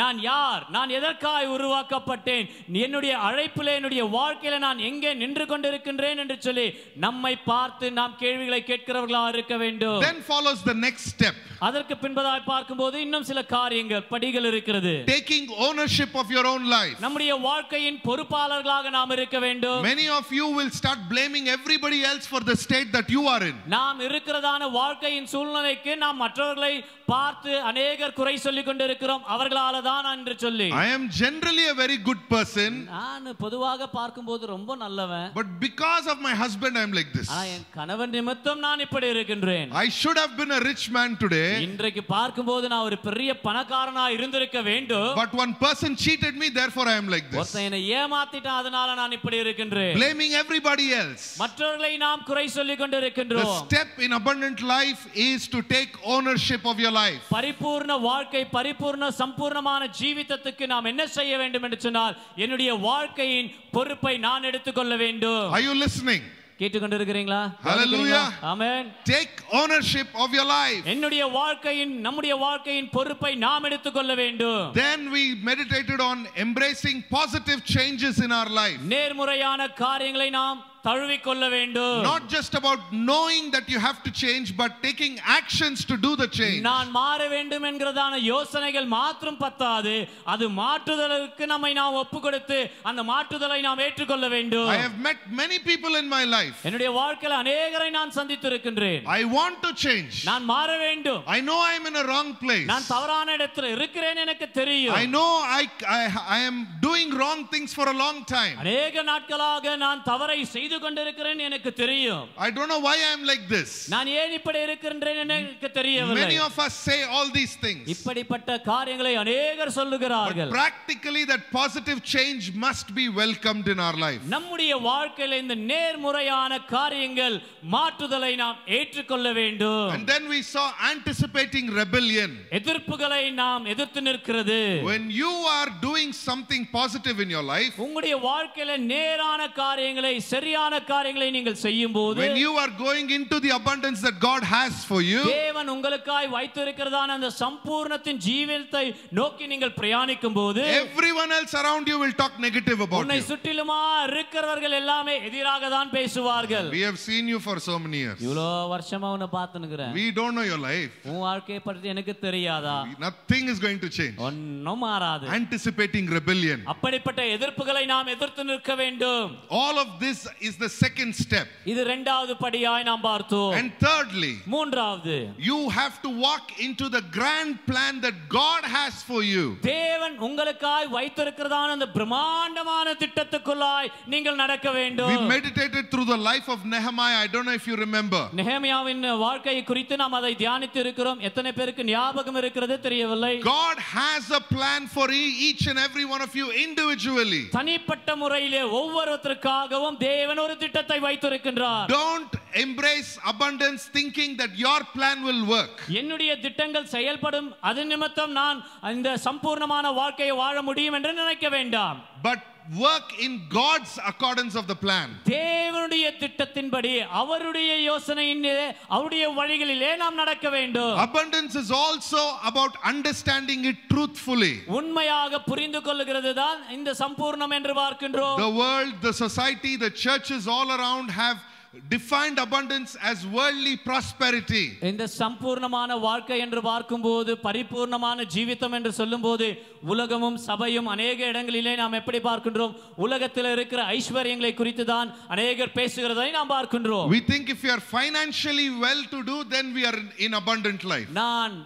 Speaker 3: நான் யார்? நான் எதற்காய் உருவாக்கப்பட்டேன்? என்னுடைய அழைப்பிலே என்னுடைய வாழ்க்கையில நான் எங்கே நின்று கொண்டிருக்கின்றேன் என்று சொல்லி நம்மை பார்த்து நாம் கேள்விகளை கேட்கிறவர்களா இருக்க வேண்டும்.
Speaker 1: Then follows the next step.
Speaker 3: அதற்கு பின்பதாய் பார்க்கும்போது இன்னும் சில காரியங்கள் படிகள் இருக்கிறது.
Speaker 1: Taking ownership of your own life.
Speaker 3: நம்முடைய வாழ்க்கையின் பொறுப்பாளர்களாக நாம் இருக்க வேண்டும்.
Speaker 1: Many of you will start blaming everybody else for the state that you are in.
Speaker 3: நாம் இருக்கிறதான வாழ்க்கையின் சூழ்நிலைக்கு நாம் மற்றவர்களை பார்த்து அநேகர் குறை சொல்லிக் கொண்டிருக்கிறோம் அவர்களால தான் என்று சொல்லி
Speaker 1: I am generally a very good person,
Speaker 3: நான் பொதுவாக பார்க்கும்போது ரொம்ப நல்லவன்
Speaker 1: but because of my husband, I am like this.
Speaker 3: ஆனா என் கணவன் நிமித்தம் நான் இப்படி இருக்கின்றேன்
Speaker 1: I should have been a rich man today,
Speaker 3: இன்றைக்கு பார்க்கும்போது நான் ஒரு பெரிய பணக்காரனா இருந்திருக்க வேண்டும்
Speaker 1: but one person cheated me, therefore I am like this.
Speaker 3: ஒருத்தன் என்னை ஏமாத்திட்டான் அதனால நான் இப்படி இருக்கின்றேன்
Speaker 1: Blaming everybody else.
Speaker 3: மற்றவர்களை நாம் குறை
Speaker 1: The
Speaker 3: கொண்டிருக்கின்றோம்
Speaker 1: step in abundant life is to take ownership of your life.
Speaker 3: பரிபூர்ண வாழ்க்கை பரிபூர்ண சம்பூர்ணமான ஜீவிதத்துக்கு நாம் என்ன செய்ய வேண்டும் என்று சொன்னால் என்னுடைய வாழ்க்கையின் பொறுப்பை நான் எடுத்துக்கொள்ள வேண்டும்
Speaker 1: Are you listening?
Speaker 3: கேட்டுக்கொண்டிருக்கிறீங்களா
Speaker 1: Hallelujah.
Speaker 3: Amen
Speaker 1: Take ownership of your life.
Speaker 3: என்னுடைய வாழ்க்கையின் நம்முடைய வாழ்க்கையின் பொறுப்பை நாம் எடுத்துக்கொள்ள வேண்டும்
Speaker 1: Then we meditated on embracing positive changes in our life.
Speaker 3: நேர்முறையான காரியங்களை நாம் தழுவிக்கொள்ள வேண்டும்
Speaker 1: Not just about knowing that you have to change, but taking actions to do the change.
Speaker 3: நான் மாற வேண்டும் என்கிறதான யோசனைகள் மாத்திரம் பத்தாது அது மாற்றுதலுக்கு நம்மை நாம் ஒப்பு கொடுத்து அந்த மாற்றுதலை நாம் ஏற்றுக்கொள்ள வேண்டும்
Speaker 1: I have met many people in my life.
Speaker 3: என்னுடைய வாழ்க்கையில் அநேகரை நான் சந்தித்திருக்கின்றேன்
Speaker 1: I want to change.
Speaker 3: நான் மாற வேண்டும்
Speaker 1: I know I am in a wrong place.
Speaker 3: நான் தவறான இடத்துல இருக்கிறேன் எனக்கு தெரியும்
Speaker 1: I know I, I, I am doing wrong things for a long time.
Speaker 3: அநேக நாட்களாக நான் தவறை செய்து கொண்டிருக்கிறேன் எனக்கு தெரியும்
Speaker 1: I don't know why I am like this.
Speaker 3: நான் ஏன் இப்படி இருக்கின்றேன் எனக்கு தெரியவில்லை
Speaker 1: Many of us say all these things.
Speaker 3: இப்படிப்பட்ட காரியங்களை அநேகர் சொல்லுகிறார்கள்
Speaker 1: Practically, that positive change must be welcomed in our life.
Speaker 3: நம்முடைய வாழ்க்கையில இந்த நேர்முறையான காரியங்கள் மாற்றுதலை நாம் ஏற்றுக்கொள்ள வேண்டும்
Speaker 1: And then we saw anticipating rebellion.
Speaker 3: எதிர்ப்புகளை நாம் எதிர்த்து நிற்கிறது
Speaker 1: When you are doing something positive in your life,
Speaker 3: உங்களுடைய வாழ்க்கையில நேரான காரியங்களை சரியான காரியங்களை நீங்கள் செய்யும் போது
Speaker 1: when you are going into the abundance that God has for you,
Speaker 3: தேவன் உங்களுக்காய் வைத்திருக்கிறதான அந்த சம்பூர்ணத்தின் ஜீவனத்தை நோக்கி நீங்கள் பிரயாணிக்கும் போது
Speaker 1: everyone else around you will talk negative about
Speaker 3: உன்னை
Speaker 1: you.
Speaker 3: சுற்றிலுமா இருக்கிறவர்கள் எல்லாமே எதிராக தான் பேசுவார்கள்
Speaker 1: We have seen you for so many years.
Speaker 3: இவ்வளோ வருஷமா உன்னை பார்த்துனுக்குறேன்
Speaker 1: We don't know your life.
Speaker 3: உன் வாழ்க்கையை பற்றி எனக்கு தெரியாதா
Speaker 1: Nothing is going to change.
Speaker 3: ஒன்னும் மாறாது
Speaker 1: Anticipating rebellion.
Speaker 3: அப்படிப்பட்ட எதிர்ப்புகளை நாம் எதிர்த்து நிற்க வேண்டும்
Speaker 1: All of this is the second step.
Speaker 3: இது இரண்டாவது படியாய் நாம் பார்த்தோம்
Speaker 1: And thirdly,
Speaker 3: மூன்றாவது
Speaker 1: you have to walk into the grand plan that God has for you.
Speaker 3: தேவன் உங்களுக்காய் வைத்திருக்கிறதான அந்த பிரம்மாண்டமான திட்டத்துக்குள்ளாய் நீங்கள் நடக்க வேண்டும்
Speaker 1: We meditated through the life of Nehemiah. I don't know if you remember.
Speaker 3: நெஹேமியாவின் வாழ்க்கையை குறித்து நாம் அதை தியானித்து இருக்கிறோம் எத்தனை பேருக்கு ஞாபகம் இருக்கிறது தெரியவில்லை
Speaker 1: God has a plan for e- each and every one of you individually.
Speaker 3: தனிப்பட்ட முறையிலே ஒவ்வொருத்தருக்காகவும் தேவன் ஒரு திட்டத்தை வைத்திருக்கின்றார்
Speaker 1: Don't embrace abundance thinking that your plan will work.
Speaker 3: என்னுடைய திட்டங்கள் செயல்படும் அது நிமித்தம் நான் இந்த சம்பூர்ணமான வாழ்க்கையை வாழ முடியும் என்று நினைக்க வேண்டாம்
Speaker 1: But work in God's accordance of the plan.
Speaker 3: தேவனுடைய திட்டத்தின்படி அவருடைய யோசனையிலே அவருடைய வழிகளிலே நாம் நடக்க வேண்டும்
Speaker 1: Abundance is also about understanding it truthfully.
Speaker 3: உண்மையாக புரிந்து கொள்ளுகிறது தான் இந்த சம்பூர்ணம் என்று பார்க்கின்றோம்
Speaker 1: The world, the society, the churches all around have defined abundance as worldly prosperity.
Speaker 3: இந்த சம்பூர்ணமான வாழ்க்கை என்று பார்க்கும்போது பரிபூர்ணமான ஜீவிதம் என்று சொல்லும்போது உலகமும் சபையும் அநேக இடங்களிலே நாம் எப்படி பார்க்கின்றோம் உலகத்தில் இருக்கிற ஐஸ்வர்யங்களை குறித்து தான் அநேகர் பேசுகிறதை நாம் பார்க்கின்றோம்
Speaker 1: We think if you are financially well to do, then we are in- in abundant life.
Speaker 3: நான்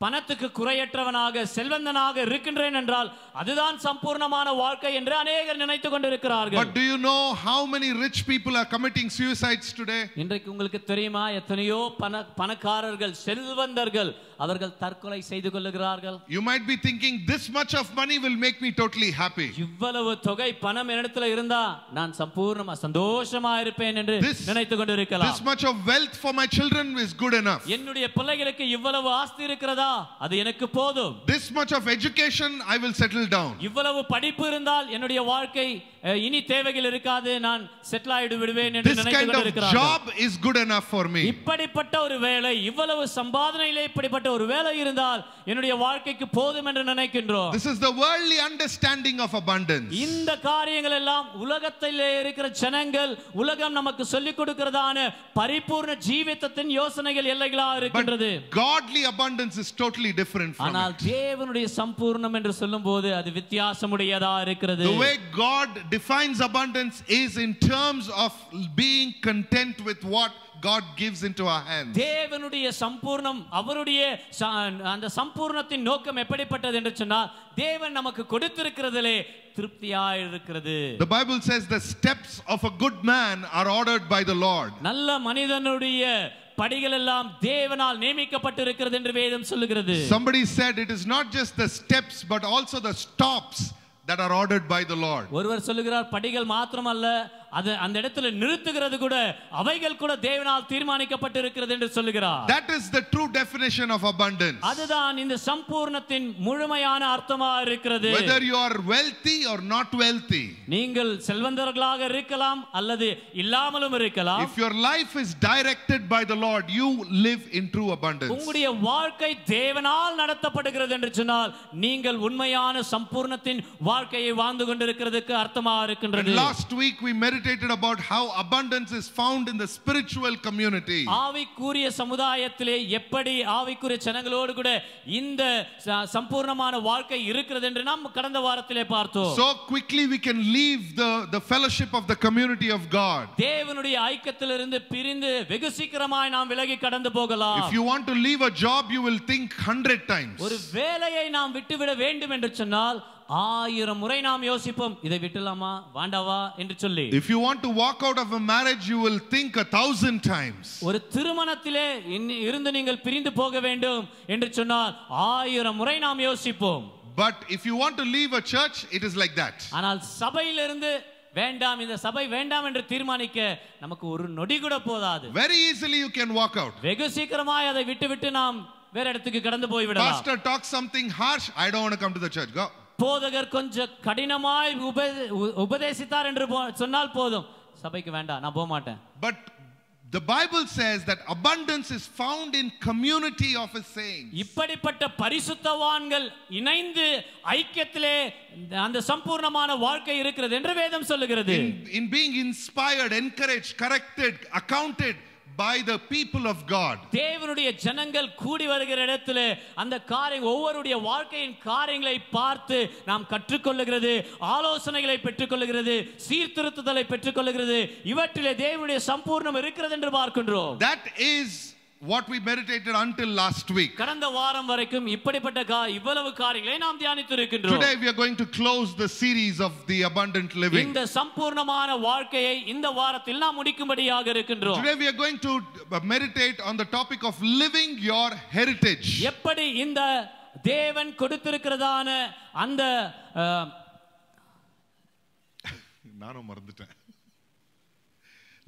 Speaker 3: பணத்துக்கு குறையற்றவனாக செல்வந்தனாக இருக்கின்றேன் என்றால் அதுதான் சம்பூர்ணமான வாழ்க்கை என்று அநேகர் நினைத்துக் கொண்டிருக்கிறார்கள்
Speaker 1: But do you know how many rich people are committing suicides today?
Speaker 3: இன்றைக்கு உங்களுக்கு தெரியுமா எத்தனையோ பண பணக்காரர்கள் செல்வந்தர்கள் அவர்கள் தற்கொலை செய்து கொள்ளுகிறார்கள்
Speaker 1: You might be thinking this much of money will make me totally happy.
Speaker 3: இவ்வளவு தொகை பணம் என்னிடத்துல இருந்தா நான் சம்பூர்ணமா சந்தோஷமா இருப்பேன் என்று நினைத்துக் கொண்டிருக்கலாம்
Speaker 1: This much of wealth for my children is good enough.
Speaker 3: என்னுடைய பிள்ளைகளுக்கு இவ்வளவு ஆஸ்தி இருக்கிறதா அது எனக்கு போதும்
Speaker 1: This much of education, I will settle down.
Speaker 3: இவ்வளவு படிப்பு இருந்தால் என்னுடைய வாழ்க்கை இனி தேவைகள் இருக்காது நான் செட்டில் ஆயிடு விடுவேன் என்று
Speaker 1: This
Speaker 3: நினைத்துக்
Speaker 1: kind of
Speaker 3: கொண்டிருக்கிறார்கள்
Speaker 1: job is good enough for me.
Speaker 3: இப்படிப்பட்ட ஒரு வேலை இவ்வளவு சம்பாதனையிலே இப்படிப்பட்ட ஒரு வேலை இருந்தால் என்னுடைய வாழ்க்கைக்கு போதும் என்று நினைக்கின்றோம்
Speaker 1: This is the worldly understanding of abundance.
Speaker 3: இந்த காரியங்கள் எல்லாம் உலகத்திலே இருக்கிற ஜனங்கள் உலகம் நமக்கு சொல்லிக் கொடுக்கிறதான பரிபூர்ண ஜீவிதத்தின் யோசனைகள் எல்லைகளா இருக்கின்றது
Speaker 1: godly abundance is totally different from
Speaker 3: ஆனால். தேவனுடைய சம்பூர்ணம் என்று சொல்லும்போது அது வித்தியாசமுடையதா இருக்கிறது
Speaker 1: The way God defines abundance is in terms of being content with what God gives into our hands.
Speaker 3: தேவனுடைய சம்பூர்ணம் அவருடைய ச- அந்த சம்பூர்ணத்தின் நோக்கம் எப்படிப்பட்டது என்று சொன்னால் தேவன் நமக்கு கொடுத்திருக்கிறதிலே திருப்தியாய் இருக்கிறது
Speaker 1: The Bible says the steps of a good man are ordered by the Lord.
Speaker 3: நல்ல மனிதனுடைய படிகள் எல்லாம் தேவனால் நியமிக்கப்பட்டிருக்கிறது என்று வேதம் சொல்லுகிறது
Speaker 1: Somebody said it is not just the steps but also the stops that are ordered by the Lord.
Speaker 3: ஒருவர் சொல்லுகிறார் படிகள் மாத்திரமல்ல அது அந்த இடத்துல நிறுத்துகிறது கூட அவைகள் கூட தேவனால் தீர்மானிக்கப்பட்டிருக்கிறது என்று சொல்லுகிறார்.
Speaker 1: That is the true definition of abundance.
Speaker 3: அதுதான் இந்த சம்பூர்ணத்தின் முழுமையான அர்த்தமா இருக்கிறது.
Speaker 1: Whether you are wealthy or not wealthy,
Speaker 3: நீங்கள் செல்வந்தர்களாக இருக்கலாம் அல்லது இல்லாமலும் இருக்கலாம்.
Speaker 1: If your life is directed by the Lord, you live in true abundance.
Speaker 3: உங்களுடைய வாழ்க்கை தேவனால் நடத்தப்படுகிறது என்று சொன்னால் நீங்கள் உண்மையான சம்பூர்ணத்தின் வாழ்க்கையை வாழ்ந்து கொண்டிருக்கிறதுக்கு அர்த்தமா இருக்கின்றது.
Speaker 1: Last week we meditated about how abundance is found in the spiritual community.
Speaker 3: ஆவிக்குரிய சமுதாயத்திலே எப்படி ஆவிக்குரிய ஜனங்களோடு கூட இந்த ச- சம்பூர்ணமான வாழ்க்கை இருக்கிறது என்று நாம் கடந்த வாரத்திலே பார்த்தோம்
Speaker 1: So quickly we can leave the, the fellowship of the community of God.
Speaker 3: தேவனுடைய ஐக்கியத்திலிருந்து பிரிந்து வெகு சீக்கிரமாய் நாம் விலகி கடந்து போகலாம்
Speaker 1: If you want to leave a job, you will think hundred times.
Speaker 3: ஒரு வேலையை நாம் விட்டுவிட வேண்டும் என்று சொன்னால் ஆயிரம் முறை நாம் யோசிப்போம் இதை விட்டுலாமா வாண்டாவா என்று சொல்லி
Speaker 1: If you want to walk out of a marriage, you will think a thousand times.
Speaker 3: ஒரு திருமணத்திலே இன்னி- இருந்து நீங்கள் பிரிந்து போக வேண்டும் என்று சொன்னால் ஆயிரம் முறை நாம் யோசிப்போம்
Speaker 1: But if you want to leave a church, it is like that.
Speaker 3: ஆனால் சபையிலிருந்து வேண்டாம் இந்த சபை வேண்டாம் என்று தீர்மானிக்க நமக்கு ஒரு நொடி கூட போதாது
Speaker 1: Very easily you can walk out.
Speaker 3: வெகு சீக்கிரமாய் அதை விட்டுவிட்டு நாம் வேற இடத்துக்கு கடந்து போய்விடலாம்
Speaker 1: Pastor talks something harsh, I don't want to come to the church. Go.
Speaker 3: போதகர் கொஞ்சம் கடினமாய் உபதேசித்தார் என்று சொன்னால் போதும். சபைக்கு வேண்டாம் நான் போக மாட்டேன்
Speaker 1: But the Bible says that abundance is found in community of his saints.
Speaker 3: இப்படிப்பட்ட பரிசுத்தவான்கள் இணைந்து ஐக்கியத்திலே அந்த சம்பூர்ணமான வாழ்க்கை இருக்கிறது என்று வேதம் சொல்லுகிறது.
Speaker 1: In being inspired, encouraged, corrected, accounted by the people of God.
Speaker 3: தேவனுடைய ஜனங்கள் கூடி வருகிற இடத்துல அந்த காரியம் ஒவ்வொருடைய வாழ்க்கையின் காரியங்களை பார்த்து நாம் கற்றுக்கொள்ளுகிறது ஆலோசனைகளை பெற்றுக்கொள்ளுகிறது சீர்திருத்துதலை பெற்றுக்கொள்ளுகிறது இவற்றிலே தேவனுடைய சம்பூர்ணம் இருக்கிறது என்று பார்க்கின்றோம்
Speaker 1: That is what we meditated until last week.
Speaker 3: கடந்த வாரம் வரைக்கும் இப்படிப்பட்ட கா இவ்வளவு காரியங்களை நாம் தியானித்து இருக்கின்றோம்
Speaker 1: Today we are going to close the series of the abundant living.
Speaker 3: இந்த சம்பூர்ணமான வாழ்க்கையை இந்த வாரத்தில் நாம் முடிக்கும்படியாக இருக்கின்றோம்
Speaker 1: Today we are going to uh, meditate on the topic of living your heritage.
Speaker 3: எப்படி இந்த தேவன் கொடுத்திருக்கிறதான அந்த அஹ், [laughs]
Speaker 1: நானும் மறந்துட்டேன்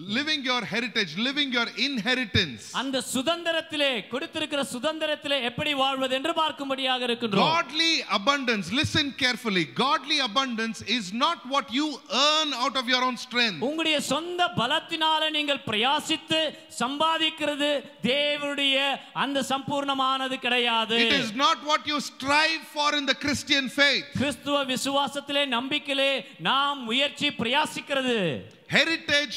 Speaker 1: living your heritage living your inheritance
Speaker 3: அந்த சுதந்திரத்திலே கொடுத்திருக்கிற சுதந்திரத்திலே எப்படி வாழ்வது என்று பார்க்கும்படியாக இருக்கின்றோம்
Speaker 1: godly abundance listen carefully godly abundance is not what you earn out of your own strength
Speaker 3: உங்களுடைய சொந்த பலத்தினால நீங்கள் பிரயாசித்து சம்பாதிக்கிறது தேவனுடைய அந்த சம்பூர்ணமானது கிடையாது
Speaker 1: it is not what you strive for in the christian faith
Speaker 3: கிறிஸ்துவ விசுவாசத்திலே நம்பிக்கையிலே நாம் முயற்சி பிரயாசிக்கிறது
Speaker 1: heritage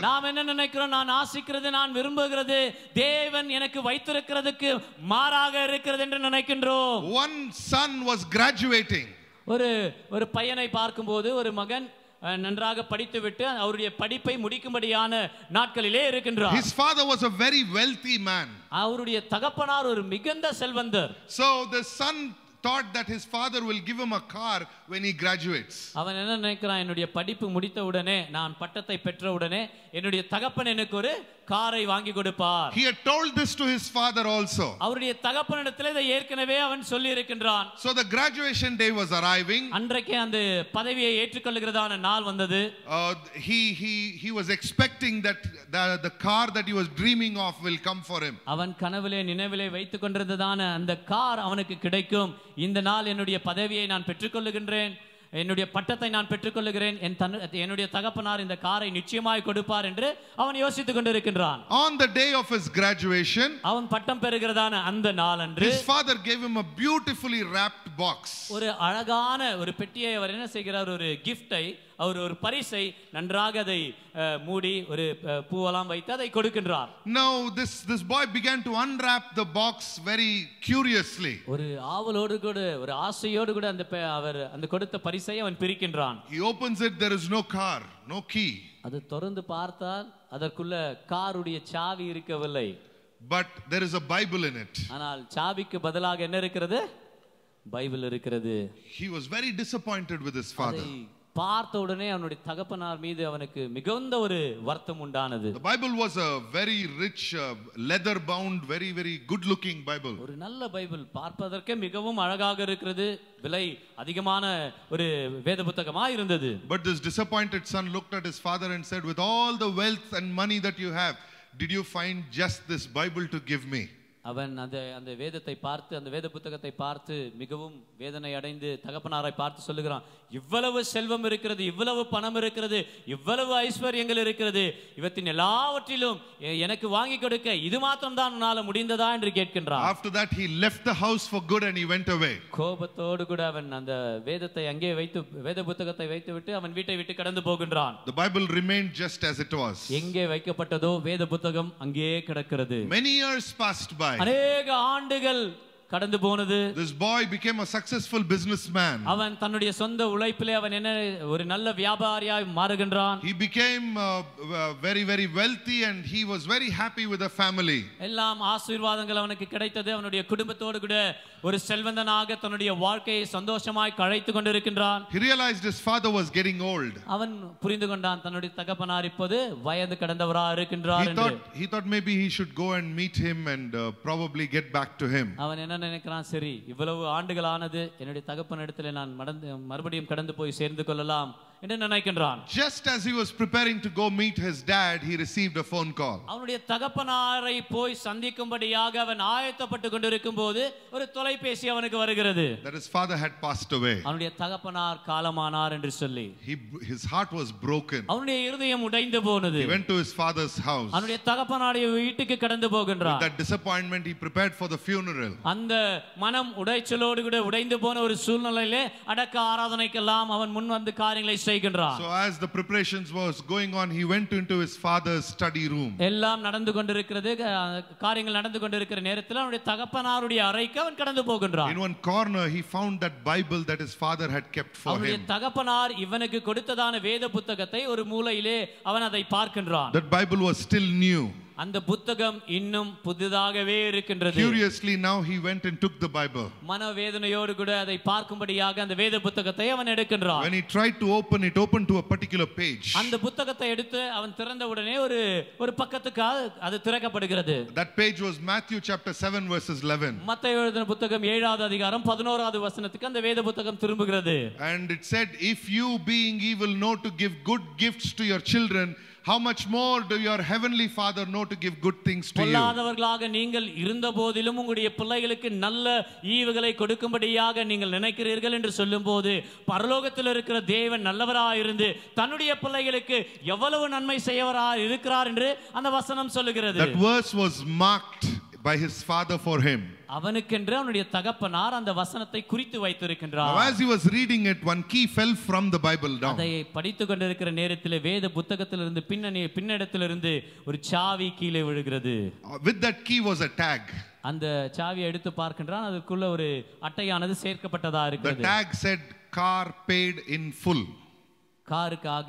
Speaker 3: நாம் என்ன நினைக்கிறோம்? நான் ஆசிக்கிறது நான் விரும்புகிறது தேவன் எனக்கு வைத்திருக்கிறதுக்கு மாறாக இருக்கிறது என்று நினைக்கின்றோம்.
Speaker 1: One son was graduating.
Speaker 3: ஒரு ஒரு பையனை பார்க்கும்போது ஒரு மகன் நன்றாக படித்துவிட்டு அவருடைய படிப்பை முடிக்கும்படியான நாட்களிலே இருக்கின்றார்.
Speaker 1: His father was a very wealthy man.
Speaker 3: அவருடைய தகப்பனார் ஒரு மிகுந்த செல்வந்தர்.
Speaker 1: So the son thought that his father will give him a car when he graduates.
Speaker 3: அவன் என்ன நினைக்கிறான் என்னுடைய படிப்பு முடித்த உடனே நான் பட்டத்தை பெற்ற உடனே என்னுடைய தகப்பன் எனக்கு ஒரு காரை வாங்கி கொடுப்பார்
Speaker 1: He had told this to his father also.
Speaker 3: அவருடைய தகப்பனிடத்தில் இதை ஏற்கனவே அவன் சொல்லி இருக்கின்றான்
Speaker 1: So the graduation day was arriving.
Speaker 3: அன்றைக்கே அந்த பதவியை ஏற்றுக்கொள்கிறதான நாள் வந்தது
Speaker 1: Uh, he, he, he was expecting that the, the car that he was dreaming of will come for him.
Speaker 3: அவன் கனவிலே நினைவிலே வைத்துக் கொண்டிருந்ததான அந்த கார் அவனுக்கு கிடைக்கும் இந்த நாள் என்னுடைய பதவியை நான் பெற்றுக்கொள்ளுகின்றேன் என்னுடைய பட்டத்தை நான் பெற்றுக்கொள்ளுகிறேன். என் தன் என்னுடைய தகப்பனார் இந்த காரை நிச்சயமாய் கொடுப்பார் என்று அவன் யோசித்துக் கொண்டிருக்கின்றான்.
Speaker 1: On the day of his graduation,
Speaker 3: அவன் பட்டம் பெறுகிறதான அந்த நாள் அன்று
Speaker 1: his father gave him a beautifully wrapped box.
Speaker 3: ஒரு அழகான ஒரு பெட்டியை அவர் என்ன செய்கிறார்? ஒரு கிஃப்டை அவர் ஒரு பரிசை நன்றாக அதை மூடி ஒரு பூவெல்லாம் வைத்து அதை கொடுக்கின்றார்
Speaker 1: Now, this, this boy began to unwrap the box very curiously.
Speaker 3: ஒரு ஆவலோடு கூட ஒரு ஆசையோடு கூட அந்த அவர் அந்த கொடுத்த பரிசை அவன் பிரிக்கின்றான்
Speaker 1: He opens it, there is no car, no key.
Speaker 3: அது திறந்து பார்த்தால் அதற்குள்ள காருடைய சாவி இருக்கவில்லை
Speaker 1: But there is a Bible in it.
Speaker 3: ஆனால் சாவிக்கு பதிலாக என்ன இருக்கிறது பைபிள் இருக்கிறது
Speaker 1: He was very disappointed with his father.
Speaker 3: அதை பார்த்த உடனே அவனுடைய தகப்பனார் மீது அவனுக்கு மிகுந்த ஒரு வருத்தம் உண்டானது
Speaker 1: The Bible was a very rich, uh, leather bound, very, very good looking Bible.
Speaker 3: ஒரு நல்ல பைபிள் பார்ப்பதற்கே மிகவும் அழகாக இருக்கிறது விலை அதிகமான ஒரு வேத புத்தகமா இருந்தது
Speaker 1: But this disappointed son looked at his father and said, With all the wealth and money that you have, did you find just this Bible to give me?
Speaker 3: அவன் அந்த அந்த வேதத்தை பார்த்து அந்த வேத புத்தகத்தை பார்த்து மிகவும் வேதனை அடைந்து தகப்பனாரை பார்த்து சொல்லுகிறான் இவ்வளவு செல்வம் இருக்கிறது இவ்வளவு பணம் இருக்கிறது இவ்வளவு ஐஸ்வர்யங்கள் இருக்கிறது இவற்றின் எல்லாவற்றிலும் எனக்கு வாங்கி கொடுக்க இது மாத்திரம் தான் உன்னால முடிந்ததா என்று கேட்கின்றான்
Speaker 1: After that, he left the house for good and he went away.
Speaker 3: கோபத்தோடு கூட அவன் அந்த வேதத்தை அங்கே வைத்து வேத புத்தகத்தை வைத்து விட்டு அவன் வீட்டை விட்டு கடந்து போகின்றான்
Speaker 1: The Bible remained just as it was.
Speaker 3: எங்கே வைக்கப்பட்டதோ வேத புத்தகம் அங்கேயே கிடக்கிறது
Speaker 1: Many years passed by.
Speaker 3: அநேக ஆண்டுகள் கடந்து போனது
Speaker 1: This boy became a successful businessman.
Speaker 3: அவன் தன்னுடைய சொந்த உழைப்பிலே அவன் என்ன ஒரு நல்ல வியாபாரியாய் மாறுகின்றான்
Speaker 1: He became uh, uh, very, very wealthy and he was very happy with the family.
Speaker 3: எல்லாம் ஆசீர்வாதங்கள் அவனுக்கு கிடைத்தது அவனுடைய குடும்பத்தோடு கூட ஒரு செல்வந்தனாக தன்னுடைய வாழ்க்கையை சந்தோஷமாய் கழைத்து கொண்டிருக்கின்றான்
Speaker 1: He realized his father was getting old.
Speaker 3: அவன் புரிந்து கொண்டான் தன்னுடைய தகப்பனார் இப்போது வயது கடந்தவரா இருக்கின்றார்
Speaker 1: He
Speaker 3: என்று
Speaker 1: thought, he thought maybe he should go and meet him and uh, probably get back to him.
Speaker 3: அவன் என்ன நினைக்கிறான்? சரி இவ்வளவு ஆண்டுகள் ஆனது என்னுடைய தகப்பன் இடத்துல நான் மடந்து மறுபடியும் கடந்து போய் சேர்ந்து கொள்ளலாம். என்று நினைக்கின்றான்
Speaker 1: Just as he was preparing to go meet his dad, he received a phone call.
Speaker 3: அவனுடைய தகப்பனாரை போய் சந்திக்கும்படியாக அவன் ஆயத்தப்பட்டு கொண்டிருக்கும் போது ஒரு தொலைபேசி அவனுக்கு வருகிறது
Speaker 1: That his father had passed away.
Speaker 3: அவனுடைய தகப்பனார் காலமானார் என்று சொல்லி
Speaker 1: He, his heart was broken.
Speaker 3: அவனுடைய இருதயம் உடைந்து போனது
Speaker 1: He went to his father's house.
Speaker 3: அவனுடைய தகப்பனாருடைய வீட்டுக்கு கடந்து போகின்றான்
Speaker 1: That disappointment, he prepared for the funeral.
Speaker 3: அந்த மனம் உடைச்சலோடு கூட உடைந்து போன ஒரு சூழ்நிலையிலே அடக்க ஆராதனைக்கெல்லாம் அவன் முன் வந்து காரியங்களை செய்கின்றான்
Speaker 1: So as the preparations was going on, he went into his father's study room.
Speaker 3: எல்லாம் நடந்து கொண்டிருக்கிறது க- காரியங்கள் நடந்து கொண்டிருக்கிற நேரத்தில் அவனுடைய தகப்பனாருடைய அறைக்கு அவன் கடந்து போகின்றான்
Speaker 1: In one corner, he found that Bible that his father had kept for
Speaker 3: அவனுடைய
Speaker 1: him.
Speaker 3: தகப்பனார் இவனுக்கு கொடுத்ததான வேத புத்தகத்தை ஒரு மூலையிலே அவன் அதை பார்க்கின்றான்
Speaker 1: That Bible was still new.
Speaker 3: அந்த புத்தகம் இன்னும் புதிதாகவே இருக்கின்றது
Speaker 1: Curiously, now he went and took the Bible.
Speaker 3: மனவேதனையோடு கூட அதை பார்க்கும்படியாக அந்த வேத புத்தகத்தை அவன் எடுக்கின்றான்
Speaker 1: When he tried to open it, opened to a particular page.
Speaker 3: அந்த புத்தகத்தை எடுத்து அவன் திறந்த உடனே ஒரு ஒரு பக்கத்துக்காக அது திறக்கப்படுகிறது
Speaker 1: That page was Matthew chapter 7, verses 11.
Speaker 3: மத்த எழுதின புத்தகம் ஏழாவது அதிகாரம் பதினோராவது வசனத்துக்கு அந்த வேத புத்தகம் திரும்புகிறது
Speaker 1: And it said, If you, being evil, know to give good gifts to your children, how much more do your heavenly Father know to give good things to you?
Speaker 3: பொல்லாதவர்களாக நீங்கள் இருந்த போதிலும் உங்களுடைய பிள்ளைகளுக்கு நல்ல ஈவுகளை கொடுக்கும்படியாக நீங்கள் நினைக்கிறீர்கள் என்று சொல்லும்போது பரலோகத்தில் இருக்கிற தேவன் நல்லவராயிருந்து தன்னுடைய பிள்ளைகளுக்கு எவ்வளவு நன்மை செய்யவராய் இருக்கிறார் என்று அந்த வசனம் சொல்லுகிறது
Speaker 1: That verse was marked by his father for him.
Speaker 3: அவனுக்கென்று அவனுடைய தகப்பனார் அந்த வசனத்தை குறித்து வைத்திருக்கின்றார்
Speaker 1: as he was reading it, one key fell from the Bible down.
Speaker 3: அதை படித்துக் கொண்டிருக்கிற நேரத்தில் வேத புத்தகத்திலிருந்து பின்னணி பின்னிடத்திலிருந்து ஒரு சாவி கீழே விழுகிறது
Speaker 1: Uh, With that key was a tag.
Speaker 3: அந்த சாவியை எடுத்து பார்க்கின்றான் அதுக்குள்ள ஒரு அட்டையானது சேர்க்கப்பட்டதா
Speaker 1: The
Speaker 3: இருக்கிறது
Speaker 1: tag said car paid in full.
Speaker 3: காருக்காக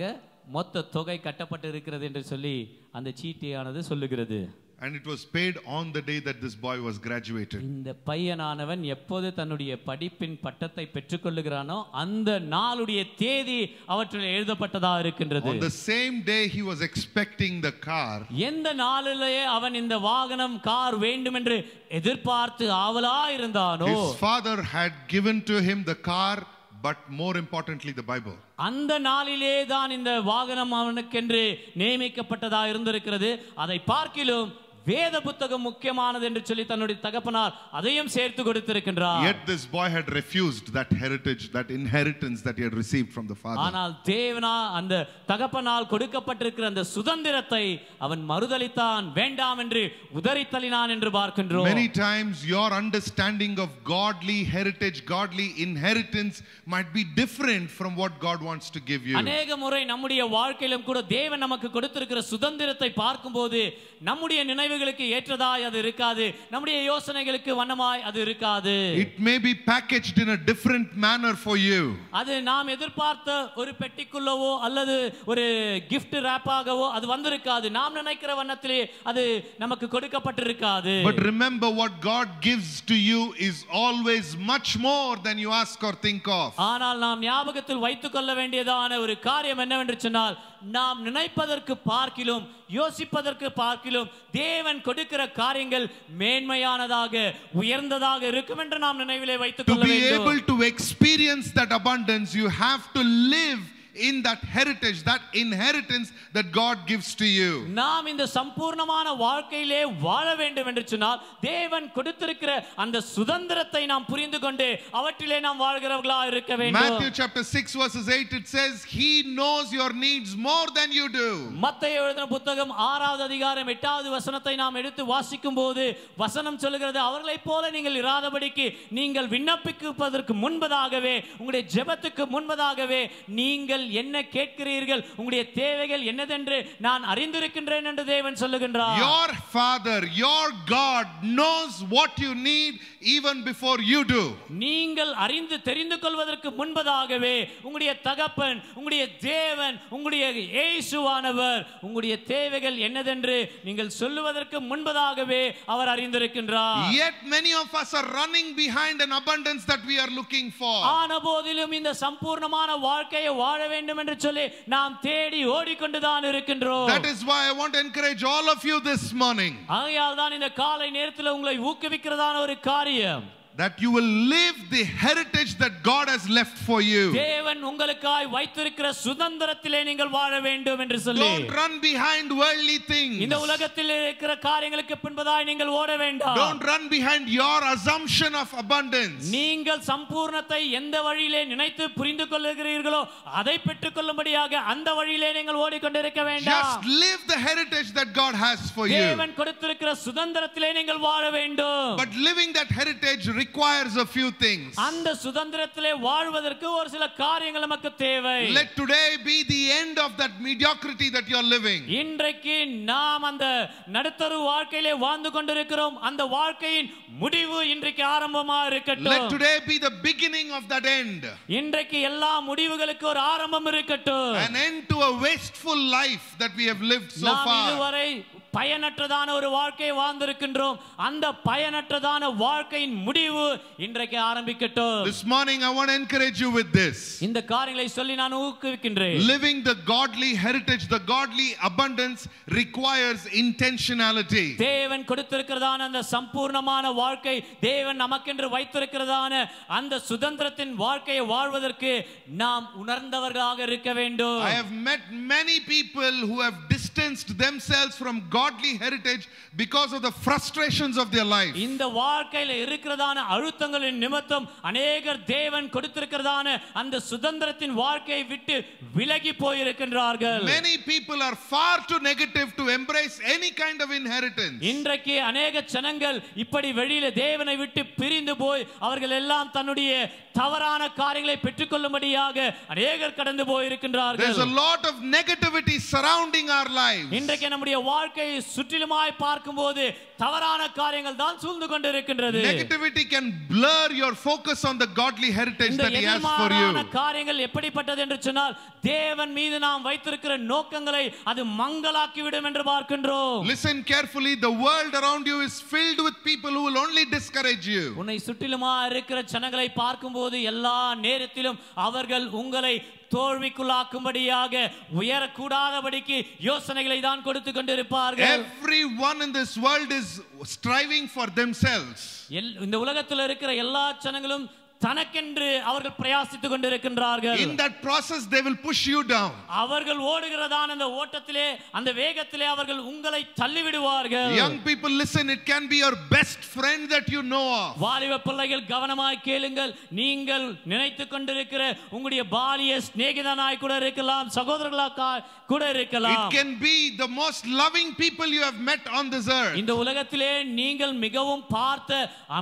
Speaker 3: மொத்த தொகை கட்டப்பட்டு இருக்கிறது என்று சொல்லி அந்த சீட்டியானது சொல்லுகிறது
Speaker 1: And it was paid on the day that this boy was graduated.
Speaker 3: இந்த பையனானவன் எப்போது தன்னுடைய படிப்பின் பட்டத்தை பெற்றுக்கொள்ளுகிறானோ அந்த நாளுடைய தேதி அவற்றில் எழுதப்பட்டதா இருக்கின்றது
Speaker 1: On the same day he was expecting the car,
Speaker 3: எந்த நாளிலேயே அவன் இந்த வாகனம் கார் வேண்டும் என்று எதிர்பார்த்து ஆவலா இருந்தானோ
Speaker 1: his father had given to him the car, but more importantly, the Bible.
Speaker 3: அந்த நாளிலே தான் இந்த வாகனம் அவனுக்கென்று நியமிக்கப்பட்டதா இருந்திருக்கிறது அதை பார்க்கிலும் வேத புத்தகம் முக்கியமானது என்று சொல்லி தன்னுடைய தகப்பனார் அதையும் சேர்த்து கொடுத்திருக்கின்றார்
Speaker 1: Yet this boy had refused that heritage, that inheritance that he had received from the father.
Speaker 3: ஆனால் தேவனா அந்த தகப்பனால் கொடுக்கப்பட்டிருக்கிற அந்த சுதந்திரத்தை அவன் மறுதலித்தான் வேண்டாம் என்று உதறித்தள்ளினான் என்று பார்க்கின்றோம்
Speaker 1: Many times your understanding of godly heritage, godly inheritance might be different from what God wants to give you.
Speaker 3: அநேக முறை நம்முடைய வாழ்க்கையிலும் கூட தேவன் நமக்கு கொடுத்திருக்கிற சுதந்திரத்தை பார்க்கும்போது நம்முடைய நினைவுகளுக்கு ஏற்றதாய் அது இருக்காது நம்முடைய யோசனைகளுக்கு வண்ணமாய் அது இருக்காது
Speaker 1: It may be packaged in a different manner for you.
Speaker 3: அது நாம் எதிர்பார்த்த ஒரு பெட்டிக்குள்ளவோ அல்லது ஒரு gift ரேப்பாகவோ அது வந்திருக்காது நாம் நினைக்கிற வண்ணத்திலே அது நமக்கு கொடுக்கப்பட்டிருக்காது
Speaker 1: But remember, what God gives to you is always much more than you ask or think of.
Speaker 3: ஆனால் நாம் ஞாபகத்தில் வைத்துக் கொள்ள வேண்டியதான ஒரு காரியம் என்னவென்று சொன்னால் நாம் நினைப்பதற்கு பார்க்கிலும் யோசிப்பதற்கு பார்க்கிலும் தேவன் கொடுக்கிற காரியங்கள் மேன்மையானதாக உயர்ந்ததாக இருக்கும் என்று நாம் நினைவிலே வைத்துக்
Speaker 1: To
Speaker 3: கொள்ள
Speaker 1: be
Speaker 3: வேண்டும்.
Speaker 1: able to experience that abundance, you have to live in that heritage, that inheritance that God gives to you.
Speaker 3: நாம் இந்த சம்பூர்ணமான வாழ்க்கையிலே வாழ வேண்டும் என்று சொன்னால் தேவன் கொடுத்திருக்கிற அந்த சுதந்திரத்தை நாம் புரிந்து கொண்டு அவற்றிலே நாம் வாழ்கிறவர்களா இருக்க வேண்டும்
Speaker 1: Matthew chapter 6, verses 8, it says, He knows your needs more than you do.
Speaker 3: மத்தேயு எழுதின புத்தகம் ஆறாவது அதிகாரம் எட்டாவது வசனத்தை நாம் எடுத்து வாசிக்கும் போது வசனம் சொல்லுகிறது அவர்களைப் போல நீங்கள் இராதபடிக்கு நீங்கள் விண்ணப்பிப்பதற்கு முன்பதாகவே உங்களுடைய ஜெபத்துக்கு முன்பதாகவே நீங்கள் என்ன கேட்கிறீர்கள் உங்களுடைய தேவைகள் என்னதென்று நான் அறிந்திருக்கின்றேன் என்று தேவன் சொல்லுகின்றார்
Speaker 1: Your Father, your God knows what you need even before you do.
Speaker 3: நீங்கள் அறிந்து தெரிந்து கொள்வதற்கு முன்பதாகவே உங்களுடைய தகப்பன் உங்களுடைய தேவன் உங்களுடைய இயேசுவானவர் உங்களுடைய தேவைகள் என்னதென்று நீங்கள் சொல்லுவதற்கு முன்பதாகவே அவர் அறிந்திருக்கின்றார்
Speaker 1: Yet many of us are running behind an abundance that we are looking for.
Speaker 3: ஆன போதிலும் இந்த சம்பூர்ணமான வாழ்க்கையை வாழ வேண்டும் என்று சொல்லி நாம் தேடி ஓடிக்கொண்டுதான் இருக்கின்றோம்.
Speaker 1: That is why I want to encourage all of you this morning.
Speaker 3: ஆகையால் தான் இந்த காலை நேரத்தில் உங்களை ஊக்குவிக்கிறதான ஒரு காரியம்.
Speaker 1: that you will live the heritage that God has left for you.
Speaker 3: தேவன் உங்களுக்காய் வைத்திருக்கிற சுதந்திரத்திலே நீங்கள் வாழ வேண்டும் என்று சொல்லி
Speaker 1: Don't run behind worldly things.
Speaker 3: இந்த உலகத்தில் இருக்கிற காரியங்களுக்கு பின்பதாய் நீங்கள் ஓட வேண்டாம்
Speaker 1: Don't run behind your assumption of abundance.
Speaker 3: நீங்கள் சம்பூர்ணத்தை எந்த வழியிலே நினைத்து புரிந்து கொள்ளுகிறீர்களோ அதை பெற்றுக் கொள்ளும்படியாக அந்த வழியிலே நீங்கள் ஓடிக்கொண்டிருக்க வேண்டாம்
Speaker 1: Just live the heritage that God has for you.
Speaker 3: தேவன் கொடுத்திருக்கிற சுதந்திரத்திலே நீங்கள் வாழ வேண்டும்
Speaker 1: But living that heritage requires a few things.
Speaker 3: அந்த சுதந்திரத்திலே வாழ்வதற்கு ஒரு சில காரியங்கள் நமக்கு தேவை
Speaker 1: Let today be the end of that mediocrity that you're living.
Speaker 3: இன்றைக்கு நாம் அந்த நடுத்தரு வாழ்க்கையிலே வாழ்ந்து கொண்டிருக்கிறோம் அந்த வாழ்க்கையின் முடிவு இன்றைக்கு ஆரம்பமா
Speaker 1: Let
Speaker 3: இருக்கட்டும்
Speaker 1: today be the beginning of that end.
Speaker 3: இன்றைக்கு எல்லா முடிவுகளுக்கு ஒரு ஆரம்பம் இருக்கட்டும்
Speaker 1: An end to a wasteful life that we have lived so
Speaker 3: நாம்
Speaker 1: far.
Speaker 3: இதுவரை பயனற்றதான ஒரு வாழ்க்கையை வாழ்ந்திருக்கின்றோம். அந்த பயனற்றதான வாழ்க்கையின் முடிவு இன்றைக்கு ஆரம்பிக்கட்டும்.
Speaker 1: This morning, I want to encourage you with this.
Speaker 3: இந்த காரியங்களை சொல்லி நான் ஊக்குவிக்கின்றேன்.
Speaker 1: Living the godly heritage, the godly abundance requires intentionality.
Speaker 3: தேவன் கொடுத்திருக்கிறதான அந்த சம்பூர்ணமான வாழ்க்கை தேவன் நமக்கென்று வைத்திருக்கிறதான அந்த சுதந்திரத்தின் வாழ்க்கையை வாழ்வதற்கு நாம் உணர்ந்தவர்களாக இருக்க வேண்டும்.
Speaker 1: I have met many people who have distanced distanced themselves from godly heritage because of the frustrations of their life.
Speaker 3: இந்த வாழ்க்கையில இருக்கிறதான அழுத்தங்களின் நிமித்தம் அநேகர் தேவன் கொடுத்திருக்கிறதான அந்த சுதந்திரத்தின் வாழ்க்கையை விட்டு விலகி போயிருக்கின்றார்கள்
Speaker 1: Many people are far too negative to embrace any kind of inheritance.
Speaker 3: இன்றைக்கு அநேக ஜனங்கள் இப்படி வெளியில தேவனை விட்டு பிரிந்து போய் அவர்கள் எல்லாம் தன்னுடைய தவறான காரியங்களை பெற்றுக்கொள்ளும்படியாக அநேகர் கடந்து போயிருக்கின்றார்கள்
Speaker 1: There's a lot of negativity surrounding our lives.
Speaker 3: இன்றைக்கு நம்முடைய வாழ்க்கையை சுற்றிலுமாய் பார்க்கும்போது தவறான காரியங்கள் தான் சூழ்ந்து கொண்டிருக்கின்றது
Speaker 1: blur your focus on the godly heritage
Speaker 3: இந்த
Speaker 1: that He has for
Speaker 3: எதிர்மாறான
Speaker 1: you.
Speaker 3: காரியங்கள் எப்படிப்பட்டது என்று சொன்னால் தேவன் மீது நாம் வைத்திருக்கிற நோக்கங்களை அது மங்களாக்கிவிடும் என்று பார்க்கின்றோம்
Speaker 1: Listen carefully. The world around you is filled with people who will only discourage you.
Speaker 3: உன்னை சுற்றிலுமா இருக்கிற ஜனங்களை பார்க்கும்போது எல்லா நேரத்திலும் அவர்கள் உங்களை தோல்விக்குள்ளாக்கும்படியாக உயரக்கூடாதபடிக்கு யோசனைகளை தான் கொடுத்து கொண்டிருப்பார்கள்
Speaker 1: Everyone in this world is striving for themselves.
Speaker 3: இந்த உலகத்தில் இருக்கிற எல்லா ஜனங்களும் தனக்கென்று அவர்கள் பிரயாசித்துக் கொண்டிருக்கின்றார்கள்
Speaker 1: In that process, they will push you down.
Speaker 3: அவர்கள் ஓடுகிறதான அந்த ஓட்டத்திலே அந்த வேகத்திலே அவர்கள் உங்களை தள்ளிவிடுவார்கள்
Speaker 1: Young people, listen, it can be your best friend that you know of.
Speaker 3: வாலிப பிள்ளைகள் கவனமாய் கேளுங்கள் நீங்கள் நினைத்துக் கொண்டிருக்கிற உங்களுடைய பாலிய சிநேகிதனாய் கூட இருக்கலாம் சகோதரர்களா கூட இருக்கலாம்
Speaker 1: It can be the most loving people you have met on this earth.
Speaker 3: இந்த உலகத்திலே நீங்கள் மிகவும் பார்த்த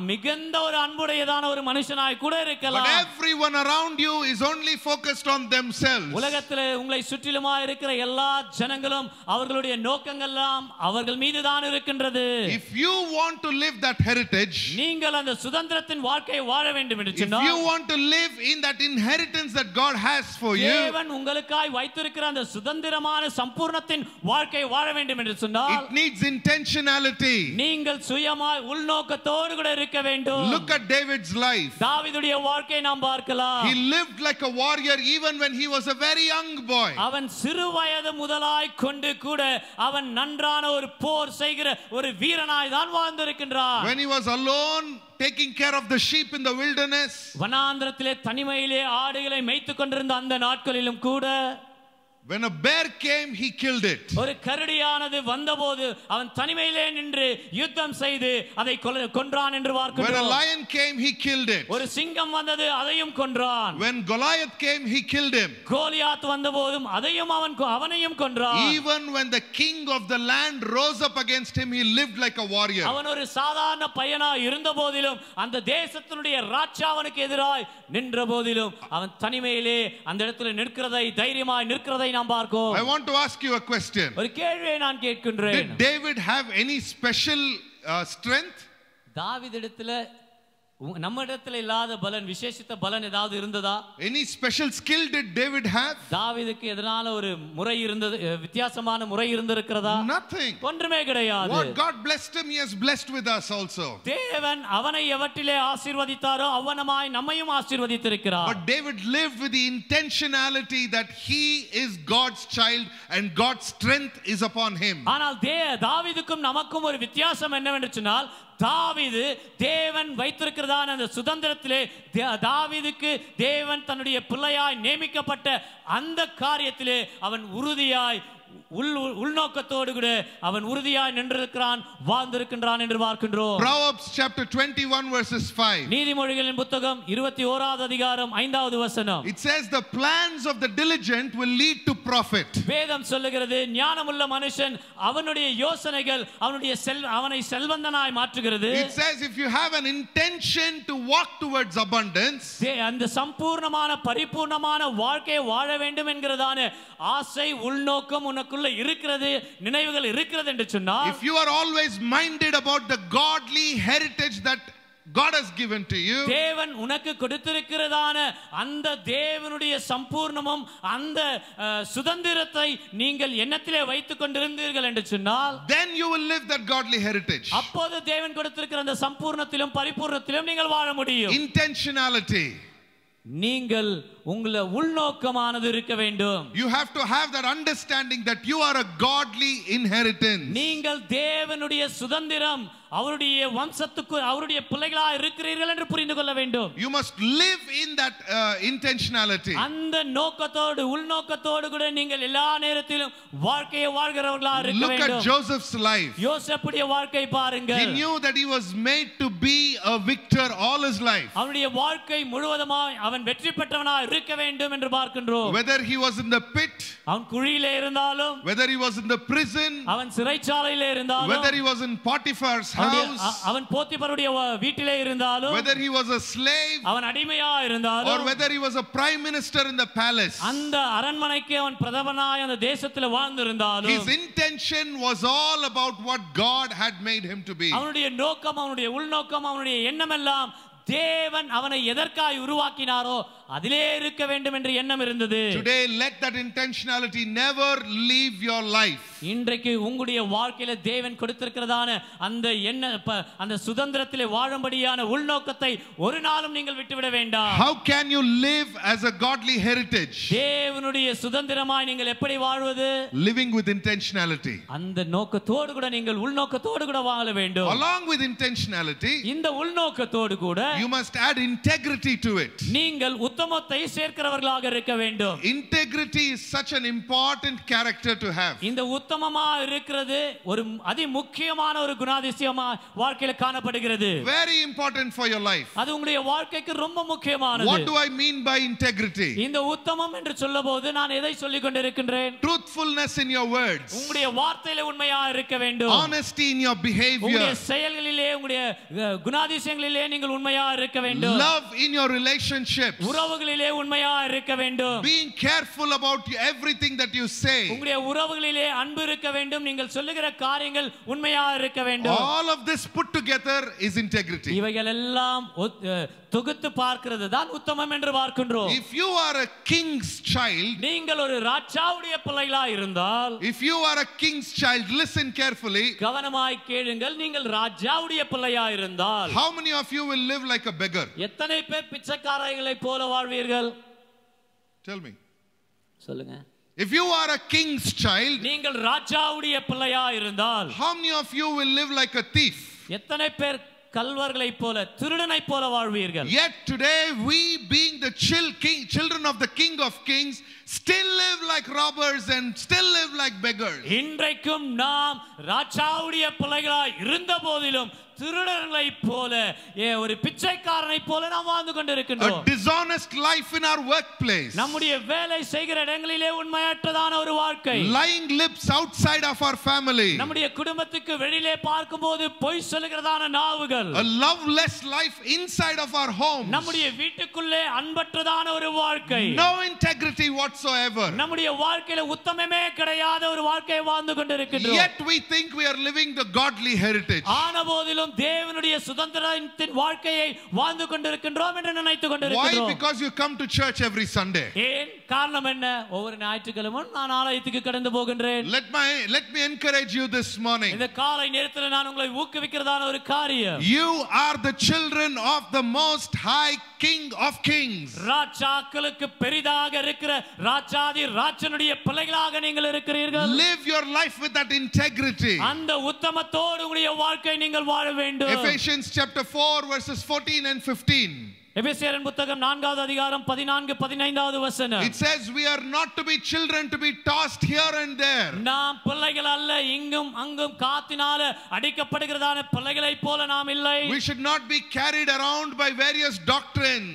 Speaker 3: மிகுந்த ஒரு அன்புடையதான ஒரு மனுஷனாய் கூட
Speaker 1: But
Speaker 3: இருக்கலாம்
Speaker 1: everyone around you is only focused on themselves.
Speaker 3: உலகத்திலே உங்களை சுற்றிலுமா இருக்கிற எல்லா ஜனங்களும் அவர்களுடைய நோக்கங்கள்லாம் அவர்கள் மீது தான் இருக்கின்றது
Speaker 1: If you want to live that heritage,
Speaker 3: நீங்கள் அந்த சுதந்திரத்தின் வாழ்க்கையை வாழ வேண்டும் என்று
Speaker 1: if you
Speaker 3: சொன்னால்
Speaker 1: want to live in that inheritance that God has for you,
Speaker 3: தேவன் உங்களுக்காய் வைத்திருக்கிற அந்த சுதந்திரமான சம்பூர்ணத்தின் வாழ்க்கையை வாழ வேண்டும் என்று சொன்னால்
Speaker 1: it needs intentionality.
Speaker 3: நீங்கள் சுயமாய் உள்நோக்கத்தோடு கூட இருக்க வேண்டும்
Speaker 1: Look at David's life.
Speaker 3: தாவீதுடைய வாழ்க்கையை நாம் பார்க்கலாம்.
Speaker 1: He lived like a warrior even when he was a very young boy.
Speaker 3: அவன் சிறு வயது முதலாய் கொண்டு கூட அவன் நன்றான ஒரு போர் செய்கிற ஒரு வீரனாய் தான் வாழ்ந்திருக்கின்றான்.
Speaker 1: When he was alone, taking care of the sheep in the wilderness,
Speaker 3: வனாந்திரத்திலே தனிமையிலே ஆடுகளை மேய்த்துக் கொண்டிருந்த அந்த நாட்களிலும் கூட
Speaker 1: when a bear came, he killed it.
Speaker 3: ஒரு கரடியானது வந்தபோது அவன் தனிமையிலே நின்று யுத்தம் செய்து அதை கொன்றான் என்று
Speaker 1: When a
Speaker 3: பார்க்கிறோம்
Speaker 1: lion came, he killed it.
Speaker 3: ஒரு சிங்கம் வந்தது அதையும் கொன்றான்
Speaker 1: When Goliath came, he killed him.
Speaker 3: Goliath வந்தபோதும் அதையும் அவன் அவனையும் கொன்றான்
Speaker 1: Even when the king of the land rose up against him, he lived like a warrior.
Speaker 3: அவன் ஒரு சாதாரண பையனா இருந்த போதிலும் அந்த தேசத்தினுடைய ராஜா அவனுக்கு எதிராய் நின்ற போதிலும் அவன் தனிமையிலே அந்த இடத்துல நிற்கிறதை தைரியமாய் நிற்கிறதை நாம் பார்க்கிறோம்
Speaker 1: I want to ask you a question.
Speaker 3: ஒரு கேள்வியை நான் கேட்கின்றேன்
Speaker 1: Did David have any special uh, strength?
Speaker 3: தாவிதிடத்துல உ- நம்ம இடத்துல இல்லாத பலன் விசேஷித்த பலன் ஏதாவது இருந்ததா
Speaker 1: Any special skill did David have?
Speaker 3: தாவீதுக்கு எதனால ஒரு முறை இருந்தது வித்தியாசமான முறை இருந்திருக்கிறதா
Speaker 1: Nothing.
Speaker 3: ஒன்றுமே கிடையாது
Speaker 1: What God blessed him, he has blessed with us also.
Speaker 3: தேவன் அவனை எவற்றிலே ஆசீர்வதித்தாரோ அவனமாய் நம்மையும் ஆசீர்வதித்திருக்கிறார்
Speaker 1: But David lived with the intentionality that he is God's child and God's strength is upon him.
Speaker 3: ஆனால் தே தாவீதுக்கும் நமக்கும் ஒரு வித்தியாசம் என்னவென்று சொன்னால் தாவிது தேவன் வைத்திருக்கிறதான அந்த சுதந்திரத்திலே தாவிதுக்கு தேவன் தன்னுடைய பிள்ளையாய் நியமிக்கப்பட்ட அந்த காரியத்திலே அவன் உறுதியாய் உள் உள்நோக்கத்தோடு கூட அவன் உறுதியாய் நின்றிருக்கிறான் வாழ்ந்திருக்கின்றான் என்று பார்க்கின்றோம்
Speaker 1: Proverbs chapter 21 verses 5.
Speaker 3: நீதிமொழிகளின் புத்தகம் இருபத்தி ஓராவது அதிகாரம் ஐந்தாவது வசனம்
Speaker 1: It says the plans of the diligent will lead to profit.
Speaker 3: வேதம் சொல்லுகிறது ஞானமுள்ள மனுஷன் அவனுடைய யோசனைகள் அவனுடைய செல் அவனை செல்வந்தனாய் மாற்றுகிறது
Speaker 1: It says if you have an intention to walk towards abundance,
Speaker 3: அந்த சம்பூர்ணமான பரிபூர்ணமான வாழ்க்கையை வாழ வேண்டும் என்கிறதான ஆசை உள்நோக்கம் உனக்குள்ள இருக்கிறது நினைவுகள் இருக்கிறது என்று சொன்னால்
Speaker 1: if you are always minded about the godly heritage that God has given to you,
Speaker 3: தேவன் உனக்கு கொடுத்திருக்கிறதான அந்த தேவனுடைய சம்பூர்ணமும் அந்த சுதந்திரத்தை நீங்கள் எண்ணத்திலே வைத்துக் கொண்டிருந்தீர்கள் என்று சொன்னால்
Speaker 1: then you will live that godly heritage.
Speaker 3: அப்போது தேவன் கொடுத்திருக்கிற அந்த சம்பூர்ணத்திலும் பரிபூர்ணத்திலும் நீங்கள் வாழ முடியும்
Speaker 1: Intentionality.
Speaker 3: நீங்கள் உங்களை உள்நோக்கமானது இருக்க வேண்டும்
Speaker 1: You have to have that understanding that you are a godly inheritance.
Speaker 3: நீங்கள் தேவனுடைய சுதந்திரம் அவருடைய வம்சத்துக்கு அவருடைய பிள்ளைகளா இருக்கிறீர்கள் என்று புரிந்து கொள்ள வேண்டும்
Speaker 1: You must live in that uh, intentionality.
Speaker 3: அந்த நோக்கத்தோடு உள்நோக்கத்தோடு கூட நீங்கள் எல்லா நேரத்திலும் வாழ்க்கையை வாழ்கிறவர்களா இருக்க
Speaker 1: Look at
Speaker 3: வேண்டும்
Speaker 1: Joseph's life.
Speaker 3: யோசேப்புடைய வாழ்க்கை பாருங்கள்
Speaker 1: He knew that he was made to be a victor all his life.
Speaker 3: அவனுடைய வாழ்க்கை முழுவதுமாய் அவன் வெற்றி பெற்றவனாய் இருக்க வேண்டும் என்று பார்க்கின்றோம்
Speaker 1: Whether he was in the pit,
Speaker 3: அவன் குழியிலே இருந்தாலும்
Speaker 1: whether he was in the prison,
Speaker 3: அவன் சிறைச்சாலையிலே இருந்தாலும்
Speaker 1: whether he was in Potiphar's
Speaker 3: அவனுடைய-
Speaker 1: house,
Speaker 3: அ- அவன் போத்திபருடைய வ- வீட்டிலே இருந்தாலும்
Speaker 1: whether he was a slave,
Speaker 3: அவன் அடிமையா
Speaker 1: or
Speaker 3: இருந்தாலும்
Speaker 1: whether he was a prime minister in the palace.
Speaker 3: அந்த அரண்மனைக்கு அவன் பிரதமனாய் அந்த தேசத்துல வாழ்ந்திருந்தாலும்
Speaker 1: His intention was all about what God had made him to be.
Speaker 3: அவனுடைய நோக்கம் அவனுடைய உள்நோக்கம் அவனுடைய எண்ணமெல்லாம் தேவன் அவனை எதற்காய் உருவாக்கினாரோ அதிலே இருக்க வேண்டும் என்ற எண்ணம் இருந்தது
Speaker 1: Today, let that intentionality never leave your life.
Speaker 3: இன்றைக்கு உங்களுடைய வாழ்க்கையில தேவன் கொடுத்திருக்கிறதான அந்த எண்ண அந்த சுதந்திரத்திலே வாழும்படியான உள்நோக்கத்தை ஒரு நாளும் நீங்கள் விட்டுவிட வேண்டாம்
Speaker 1: How can you live as a godly heritage?
Speaker 3: தேவனுடைய சுதந்திரமாய் நீங்கள் எப்படி வாழ்வது
Speaker 1: Living with intentionality.
Speaker 3: அந்த நோக்கத்தோடு கூட நீங்கள் உள்நோக்கத்தோடு கூட வாழ வேண்டும்
Speaker 1: Along with intentionality,
Speaker 3: இந்த உள்நோக்கத்தோடு கூட
Speaker 1: you must add integrity to it.
Speaker 3: நீங்கள் உத்தமத்தை சேர்க்கிறவர்களாக இருக்க வேண்டும்
Speaker 1: Integrity is such an important character to have.
Speaker 3: இந்த உத்தமமா இருக்கிறது ஒரு அதி முக்கியமான ஒரு குணாதிசயமா வாழ்க்கையில காணப்படுகிறது
Speaker 1: Very important for your life.
Speaker 3: அது உங்களுடைய வாழ்க்கைக்கு ரொம்ப
Speaker 1: What
Speaker 3: முக்கியமானது
Speaker 1: do I mean by integrity?
Speaker 3: இந்த உத்தமம் என்று சொல்லும்போது நான் எதை சொல்லிக் கொண்டிருக்கின்றேன்
Speaker 1: Truthfulness in your words,
Speaker 3: உங்களுடைய வார்த்தையில உண்மையா இருக்க வேண்டும்
Speaker 1: honesty in your
Speaker 3: உங்களுடைய
Speaker 1: behavior,
Speaker 3: செயல்களிலே உங்களுடைய குணாதிசயங்களிலே நீங்கள் உண்மையா இருக்க வேண்டும்
Speaker 1: love in your relationships,
Speaker 3: உறவுகளிலே உண்மையா இருக்க வேண்டும்
Speaker 1: being careful about everything that you say.
Speaker 3: உங்களுடைய உறவுகளிலே அன்பு இருக்க வேண்டும் நீங்கள் சொல்லுகிற காரியங்கள் உண்மையா இருக்க வேண்டும்
Speaker 1: All of this put together is integrity.
Speaker 3: இவைகள் எல்லாம் ஒத்- அஹ், தொகுத்து பார்க்கிறது தான் உத்தமம் என்று பார்க்கின்றோம்
Speaker 1: If you are a king's child,
Speaker 3: நீங்கள் ஒரு ராஜாவுடைய பிள்ளைகளா இருந்தால்
Speaker 1: if you are a king's child, listen carefully.
Speaker 3: கவனமாய் கேளுங்கள் நீங்கள் ராஜாவுடைய பிள்ளையா இருந்தால்
Speaker 1: How many of you will live like a beggar?
Speaker 3: எத்தனை பேர் பிச்சைக்காரர்களை போல வாழ்வீர்கள்
Speaker 1: Tell me.
Speaker 3: சொல்லுங்க
Speaker 1: If you are a king's child,
Speaker 3: நீங்கள் ராஜாவுடைய பிள்ளையா இருந்தால்
Speaker 1: how many of you will live like a thief?
Speaker 3: எத்தனை பேர் கல்வர்களை போல திருடனை போல வாழ்வீர்கள்
Speaker 1: Yet today, we being the chill king, children of the king of kings, still live like robbers and still live like beggars.
Speaker 3: இன்றைக்கும் நாம் ராஜாவுடைய பிள்ளைகளாய் இருந்த போதிலும் திருடர்களை போல ஏ, ஒரு பிச்சைக்காரனை போல நாம் வாழ்ந்து
Speaker 1: A
Speaker 3: கொண்டிருக்கின்றோம்
Speaker 1: dishonest life in our workplace.
Speaker 3: நம்முடைய வேலை செய்கிற இடங்களிலே உண்மையற்றதான ஒரு வாழ்க்கை
Speaker 1: Lying lips outside of our family.
Speaker 3: நம்முடைய குடும்பத்துக்கு வெளியிலே பார்க்கும்போது பொய் சொல்லுகிறதான நாவுகள்
Speaker 1: A loveless life inside of our homes.
Speaker 3: நம்முடைய வீட்டுக்குள்ளே அன்பற்றதான ஒரு வாழ்க்கை
Speaker 1: No integrity whatsoever.
Speaker 3: நம்முடைய வாழ்க்கையில உத்தமமே கிடையாத ஒரு வாழ்க்கையை வாழ்ந்து கொண்டிருக்கின்றோம்
Speaker 1: Yet we think we are living the godly heritage.
Speaker 3: ஆன போதிலும் தேவனுடைய சுதந்திரத்தின் வாழ்க்கையை வாழ்ந்து கொண்டிருக்கின்றோம் என்று நினைத்துக்
Speaker 1: Why?
Speaker 3: கொண்டிருக்கின்றோம்
Speaker 1: Because you come to church every Sunday.
Speaker 3: ஏன் காரணம் என்ன ஒவ்வொரு ஞாயிற்றுக்கிழமும் நான் ஆலயத்துக்கு கடந்து போகின்றேன்
Speaker 1: Let my let me encourage you this morning.
Speaker 3: இந்த காலை நேரத்தில் நான் உங்களை ஊக்குவிக்கிறதான ஒரு காரியம்
Speaker 1: You are the children of the most high King of Kings.
Speaker 3: ராஜாக்களுக்கு பெரிதாக இருக்கிற ராஜாதி ராஜனுடைய பிள்ளைகளாக நீங்கள் இருக்கிறீர்கள்
Speaker 1: Live your life with that integrity.
Speaker 3: அந்த உத்தமத்தோடு உங்களுடைய வாழ்க்கை நீங்கள் வாழ வேண்டும்
Speaker 1: Ephesians chapter 4 verses 14 and 15.
Speaker 3: எபேசியரின் புத்தகம் நான்காவது அதிகாரம் பதினான்கு பதினைந்தாவது வசனம்
Speaker 1: It says we are not to be children to be tossed here and there.
Speaker 3: நாம் பிள்ளைகள் அல்ல இங்கும் அங்கும் காத்தினால அடிக்கப்படுகிறதான பிள்ளைகளை போல நாம் இல்லை
Speaker 1: We should not be carried around by various doctrines.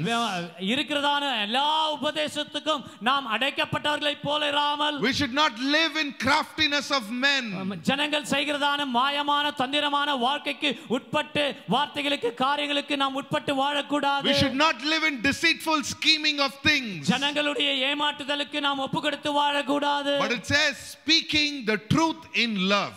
Speaker 3: இருக்கிறதான எல்லா உபதேசத்துக்கும் நாம் அடைக்கப்பட்டவர்களைப் போல இராமல்
Speaker 1: We should not live in craftiness of men.
Speaker 3: ஜனங்கள் செய்கிறதான மாயமான தந்திரமான வாழ்க்கைக்கு உட்பட்டு வார்த்தைகளுக்கு காரியங்களுக்கு நாம் உட்பட்டு வாழக்கூடாது
Speaker 1: We should not live in deceitful scheming of things.
Speaker 3: ஜனங்களுடைய ஏமாற்றுதலுக்கு நாம் ஒப்பு கொடுத்து வாழக்கூடாது
Speaker 1: But it says speaking the truth in love.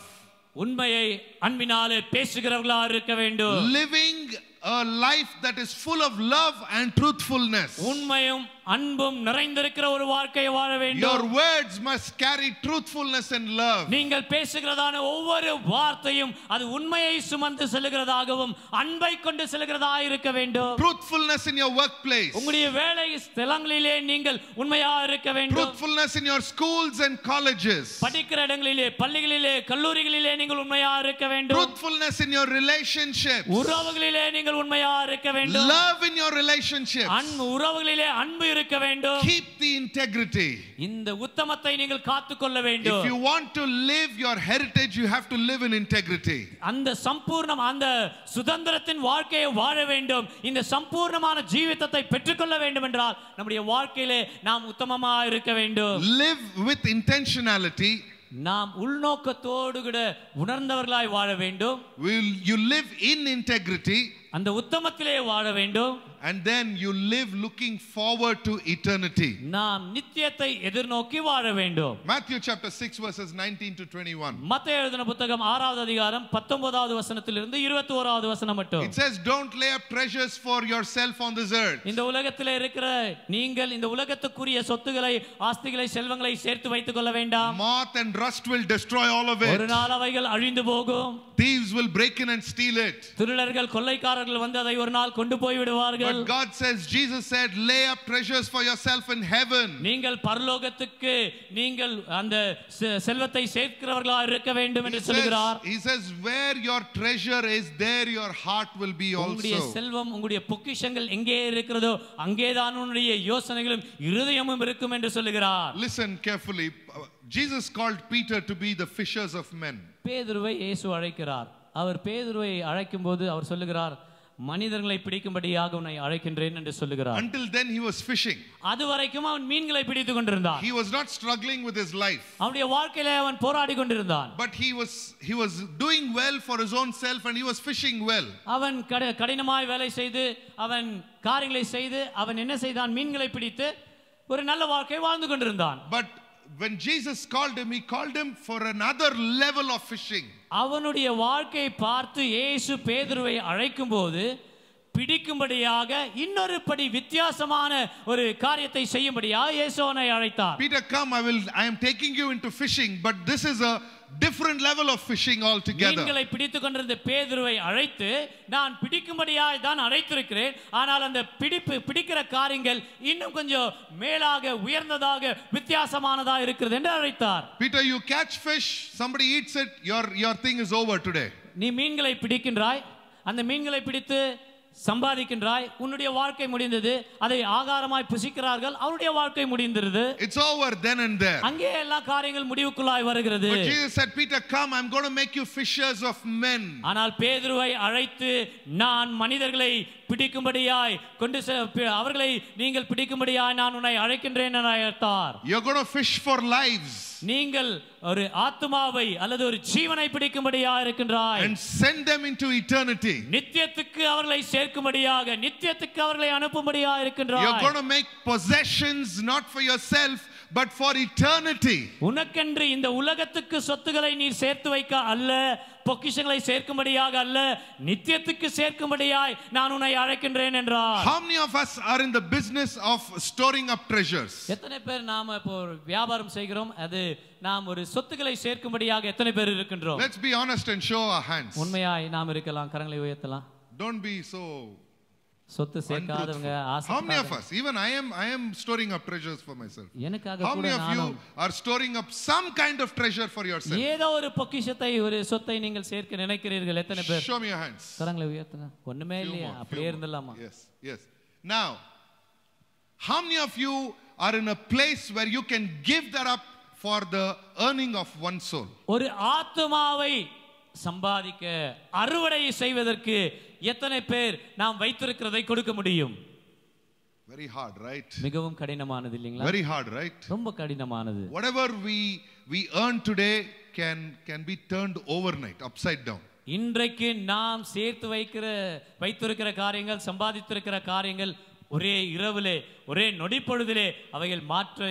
Speaker 3: உண்மையை அன்பினாலே பேசுகிறவர்களா இருக்க வேண்டும்
Speaker 1: Living a life that is full of love and truthfulness.
Speaker 3: உண்மையும் அன்பும் நிறைந்திருக்கிற ஒரு வாழ்க்கையை வாழ
Speaker 1: Your
Speaker 3: வேண்டும்
Speaker 1: words must carry truthfulness and love.
Speaker 3: நீங்கள் பேசுகிறதான ஒவ்வொரு வார்த்தையும் அது உண்மையை சுமந்து செல்லுகிறதாகவும் அன்பை கொண்டு செல்கிறதா இருக்க வேண்டும்
Speaker 1: Truthfulness in your workplace.
Speaker 3: உங்களுடைய வேலை ஸ்தலங்களிலே நீங்கள் உண்மையா இருக்க வேண்டும்
Speaker 1: Truthfulness in your schools and colleges.
Speaker 3: படிக்கிற இடங்களிலே பள்ளிகளிலே கல்லூரிகளிலே நீங்கள் உண்மையா இருக்க வேண்டும்
Speaker 1: Truthfulness in your relationships.
Speaker 3: உறவுகளிலே நீங்கள் உண்மையா இருக்க வேண்டும்
Speaker 1: Love in your relationships.
Speaker 3: அன்பு உறவுகளிலே அன்பு இருக்க வேண்டும்
Speaker 1: Keep the integrity.
Speaker 3: இந்த உத்தமத்தை நீங்கள் காத்துக்கொள்ள
Speaker 1: If
Speaker 3: வேண்டும்
Speaker 1: you want to live your heritage, you have to live in integrity.
Speaker 3: அந்த சம்பூர்ணம் அந்த சுதந்திரத்தின் வாழ்க்கையை வாழ வேண்டும் இந்த சம்பூர்ணமான ஜீவிதத்தை பெற்றுக்கொள்ள வேண்டும் என்றால் நம்முடைய வாழ்க்கையிலே நாம் உத்தமமா இருக்க வேண்டும்
Speaker 1: Live with intentionality.
Speaker 3: நாம் உள்நோக்கத்தோடு கூட உணர்ந்தவர்களாய் வாழ வேண்டும்
Speaker 1: Will you live in integrity?
Speaker 3: அந்த உத்தமத்திலே வாழ வேண்டும்
Speaker 1: And then you live looking forward to eternity.
Speaker 3: நாம் நித்தியத்தை எதிர்நோக்கி வாழ வேண்டும்
Speaker 1: Matthew chapter 6, verses 19 to 21.
Speaker 3: மத்த எழுதின புத்தகம் ஆறாவது அதிகாரம் பத்தொன்பதாவது வசனத்திலிருந்து இருபத்தி ஓராவது வசனம் மட்டும்
Speaker 1: It says, Don't lay up treasures for yourself on this earth,
Speaker 3: இந்த உலகத்திலே இருக்கிற நீங்கள் இந்த உலகத்துக்குரிய சொத்துக்களை ஆஸ்திகளை செல்வங்களை சேர்த்து வைத்துக் கொள்ள வேண்டாம்
Speaker 1: moth and rust will destroy all of
Speaker 3: ஒரு
Speaker 1: it.
Speaker 3: நாள் அவைகள் அழிந்து போகும்
Speaker 1: Thieves will break in and steal it.
Speaker 3: திருடர்கள் கொள்ளைக்காரர்கள் வந்து அதை ஒரு நாள் கொண்டு போய் விடுவார்கள்
Speaker 1: But God says, Jesus said, lay up treasures for yourself in heaven.
Speaker 3: நீங்கள் பரலோகத்துக்கு நீங்கள் அந்த செ- செல்வத்தை சேர்க்கிறவர்களா இருக்க வேண்டும்
Speaker 1: He
Speaker 3: என்று
Speaker 1: says,
Speaker 3: சொல்கிறார்
Speaker 1: he says, where your treasure is, there your heart will be
Speaker 3: உங்களுடைய
Speaker 1: also.
Speaker 3: செல்வம் உங்களுடைய பொக்கிஷங்கள் எங்கே இருக்கிறதோ அங்கேதான் உன்னுடைய யோசனைகளும் இருதயமும் இருக்கும் என்று சொல்லுகிறார்
Speaker 1: Listen carefully. Jesus called Peter to be the fishers of men.
Speaker 3: பேதுருவை இயேசு அழைக்கிறார் அவர் பேதுருவை அழைக்கும் போது அவர் சொல்லுகிறார் மனிதர்களை பிடிக்கும்படியாக உன்னை அழைக்கின்றேன் என்று சொல்லுகிறார்
Speaker 1: Until then, he was fishing.
Speaker 3: அது வரைக்கும் அவன் மீன்களை பிடித்துக் கொண்டிருந்தான்
Speaker 1: He was not struggling with his life.
Speaker 3: அவனுடைய வாழ்க்கையில அவன் போராடி கொண்டிருந்தான்
Speaker 1: But he was he was doing well for his own self and he was fishing well.
Speaker 3: அவன் கடி- கடினமாய் வேலை செய்து அவன் காரியங்களை செய்து அவன் என்ன செய்தான் மீன்களை பிடித்து ஒரு நல்ல வாழ்க்கை வாழ்ந்து கொண்டிருந்தான்
Speaker 1: But when Jesus called him, he called him for another level of fishing.
Speaker 3: அவனுடைய வாழ்க்கையை பார்த்து இயேசு பேதுருவை அழைக்கும் போது பிடிக்கும்படியாக இன்னொரு படி வித்தியாசமான ஒரு காரியத்தை செய்யும்படியாக இயேசு அவனை அழைத்தார்
Speaker 1: Peter, come, I will I am taking you into fishing, but this is a different level of fishing altogether.
Speaker 3: மீன்களை பிடித்துக் கொண்டிருந்த பேதுருவை அழைத்து நான் பிடிக்கும்படியாய் தான் அழைத்திருக்கிறேன் ஆனால் அந்த பிடிப்பு பிடிக்கிற காரியங்கள் இன்னும் கொஞ்சம் மேலாக உயர்ந்ததாக வித்தியாசமானதா இருக்கிறது என்று அழைத்தார்
Speaker 1: Peter, you catch fish, somebody eats it, your your thing is over today.
Speaker 3: நீ மீன்களை பிடிக்கின்றாய் அந்த மீன்களை பிடித்து சம்பாதிக்கின்றாய் உன்னுடைய வாழ்க்கை முடிந்தது அதை ஆகாரமாய் புசிக்கிறார்கள் அவருடைய வாழ்க்கை முடிந்திருது
Speaker 1: It's over then and there.
Speaker 3: அங்கே எல்லா காரியங்கள் முடிவுக்குள்ளாய் வருகிறது
Speaker 1: But Jesus said, Peter, come, I'm going to make you fishers of men.
Speaker 3: ஆனால் பேதுருவை அழைத்து நான் மனிதர்களை பிடிக்கும்படியாய் கொண்டு அவர்களை நீங்கள் பிடிக்கும்படியாய் நான் உன்னை அழைக்கின்றேன் என அழைத்தார்
Speaker 1: You're going to fish for lives
Speaker 3: நீங்கள் ஒரு ஆத்மாவை அல்லது ஒரு ஜீவனை பிடிக்கும்படியா இருக்கின்றாய்
Speaker 1: and send them into eternity.
Speaker 3: நித்தியத்துக்கு அவர்களை சேர்க்கும்படியாக நித்தியத்துக்கு அவர்களை அனுப்பும்படியா இருக்கின்றாய்
Speaker 1: You're going to make possessions not for yourself, but for eternity.
Speaker 3: உனக்கென்று இந்த உலகத்துக்கு சொத்துக்களை நீர் சேர்த்து வைக்க அல்ல பொக்கிஷங்களை சேர்க்கும்படியாக அல்ல நித்தியத்துக்கு சேர்க்கும்படியாய் நான் உன்னை அழைக்கின்றேன் என்றார்
Speaker 1: How many of us are in the business of storing up treasures?
Speaker 3: எத்தனை பேர் நாம இப்போ வியாபாரம் செய்கிறோம் அது நாம் ஒரு சொத்துக்களை சேர்க்கும்படியாக எத்தனை பேர் இருக்கின்றோம்
Speaker 1: Let's be honest and show our hands.
Speaker 3: உண்மையாய் நாம் இருக்கலாம் கரங்களை உயர்த்தலாம்
Speaker 1: Don't be so.
Speaker 3: சொத்து சேர்க்காதவங்க
Speaker 1: untruthful. How many of
Speaker 3: ஆசை
Speaker 1: us? Even I am. I am storing up treasures for myself.
Speaker 3: எனக்காக
Speaker 1: How many of you are storing up some kind of treasure for yourself?
Speaker 3: ஏதோ ஒரு பொக்கிஷத்தை ஒரு சொத்தை நீங்கள் சேர்க்க நினைக்கிறீர்கள் எத்தனை பேர்
Speaker 1: Show me your hands.
Speaker 3: கரங்களை உயர்த்துங்க ஒண்ணுமே இல்லையா அப்படியே
Speaker 1: more.
Speaker 3: இருந்துடலாமா
Speaker 1: Yes, yes. Now, how many of you are in a place where you can give that up for the earning of one soul?
Speaker 3: ஒரு ஆத்துமாவை சம்பாதிக்க அறுவடை செய்வதற்கு எத்தனை பேர் நாம் வைத்திருக்கிறதை கொடுக்க முடியும்
Speaker 1: Very hard, right?
Speaker 3: மிகவும் கடினமானது இல்லைங்களா
Speaker 1: Very hard, right?
Speaker 3: ரொம்ப கடினமானது
Speaker 1: Whatever we we earn today can can be turned overnight, upside down.
Speaker 3: இன்றைக்கு நாம் சேர்த்து வைக்கிற வைத்திருக்கிற காரியங்கள் சம்பாதித்திருக்கிற காரியங்கள் ஒரே இரவிலே ஒரே நொடிப்பொழுதிலே அவைகள் மாற்ற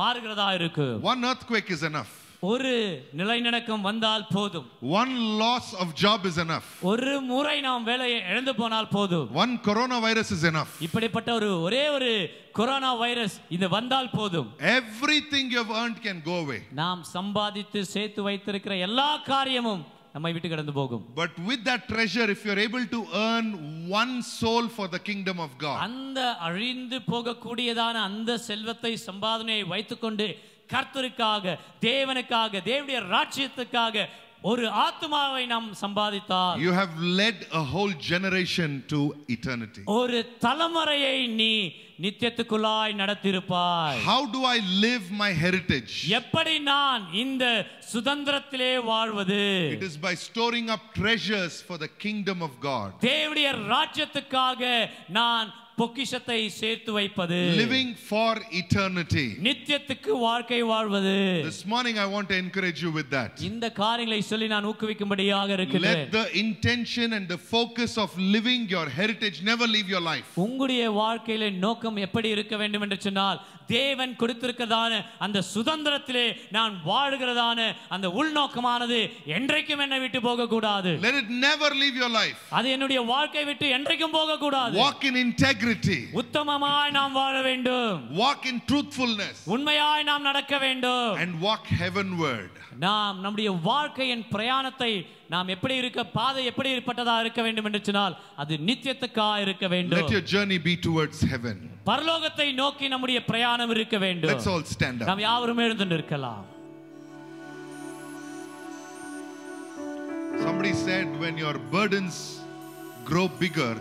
Speaker 3: மாறுகிறதா இருக்கு
Speaker 1: One earthquake is enough.
Speaker 3: ஒரு நிலைநடக்கம் வந்தால் போதும்
Speaker 1: One loss of job is enough.
Speaker 3: ஒரு முறை நாம் வேலையை இழந்து போனால் போதும்
Speaker 1: One coronavirus is enough.
Speaker 3: இப்படிப்பட்ட ஒரு ஒரே ஒரு கொரோனா வைரஸ் இது வந்தால் போதும்
Speaker 1: Everything you've earned can go away.
Speaker 3: நாம் சம்பாதித்து சேர்த்து வைத்திருக்கிற எல்லா காரியமும் நம்மை விட்டு கடந்து போகும்
Speaker 1: But with that treasure, if you're able to earn one soul for the kingdom of God,
Speaker 3: அந்த அழிந்து போகக்கூடியதான அந்த செல்வத்தை சம்பாதனையை வைத்துக்கொண்டு கர்த்தருக்காக தேவனுக்காக தேவனுடைய ராஜ்யத்துக்காக ஒரு ஆத்மாவை நாம் சம்பாதித்தால்
Speaker 1: you have led a whole generation to eternity.
Speaker 3: ஒரு தலைமுறையை நீ நித்தியத்துக்குள்ளாய் நடத்திருப்பாய்
Speaker 1: How do I live my heritage?
Speaker 3: எப்படி நான் இந்த சுதந்திரத்திலே வாழ்வது
Speaker 1: It is by storing up treasures for the kingdom of God.
Speaker 3: தேவனுடைய ராஜ்யத்துக்காக நான் பொக்கிஷத்தை சேர்த்து வைப்பது
Speaker 1: Living for eternity.
Speaker 3: நித்தியத்துக்கு வாழ்க்கை வாழ்வது
Speaker 1: This morning, I want to encourage you with that.
Speaker 3: இந்த காரியங்களை சொல்லி நான் ஊக்குவிக்கும்படியாக இருக்கிறேன்
Speaker 1: Let the intention and the focus of living your heritage never leave your life.
Speaker 3: உங்களுடைய வாழ்க்கையில நோக்கம் எப்படி இருக்க வேண்டும் என்று சொன்னால் தேவன் கொடுத்திருக்கிறதான அந்த சுதந்திரத்திலே நான் வாழ்கிறதான அந்த உள்நோக்கமானது என்றைக்கும் என்னை விட்டு போக கூடாது
Speaker 1: Let it never leave your life.
Speaker 3: அது என்னுடைய வாழ்க்கை விட்டு என்றைக்கும் போக கூடாது
Speaker 1: Walk in integrity.
Speaker 3: உத்தமமாய் நாம் வாழ வேண்டும்
Speaker 1: Walk in truthfulness.
Speaker 3: உண்மையாய் நாம் நடக்க வேண்டும்
Speaker 1: And walk heavenward.
Speaker 3: நாம் நம்முடைய வாழ்க்கையின் பிரயாணத்தை நாம் எப்படி இருக்க பாதை எப்படி இருப்பட்டதா இருக்க வேண்டும் என்று சொன்னால் அது நித்தியத்துக்கா இருக்க
Speaker 1: Let
Speaker 3: வேண்டும்
Speaker 1: your journey be towards heaven.
Speaker 3: பரலோகத்தை நோக்கி நம்முடைய பிரயாணம் இருக்க வேண்டும்
Speaker 1: Let's all stand up.
Speaker 3: நாம் யாவரும் எழுந்து நிற்கலாம்
Speaker 1: Somebody said, when your burdens grow bigger,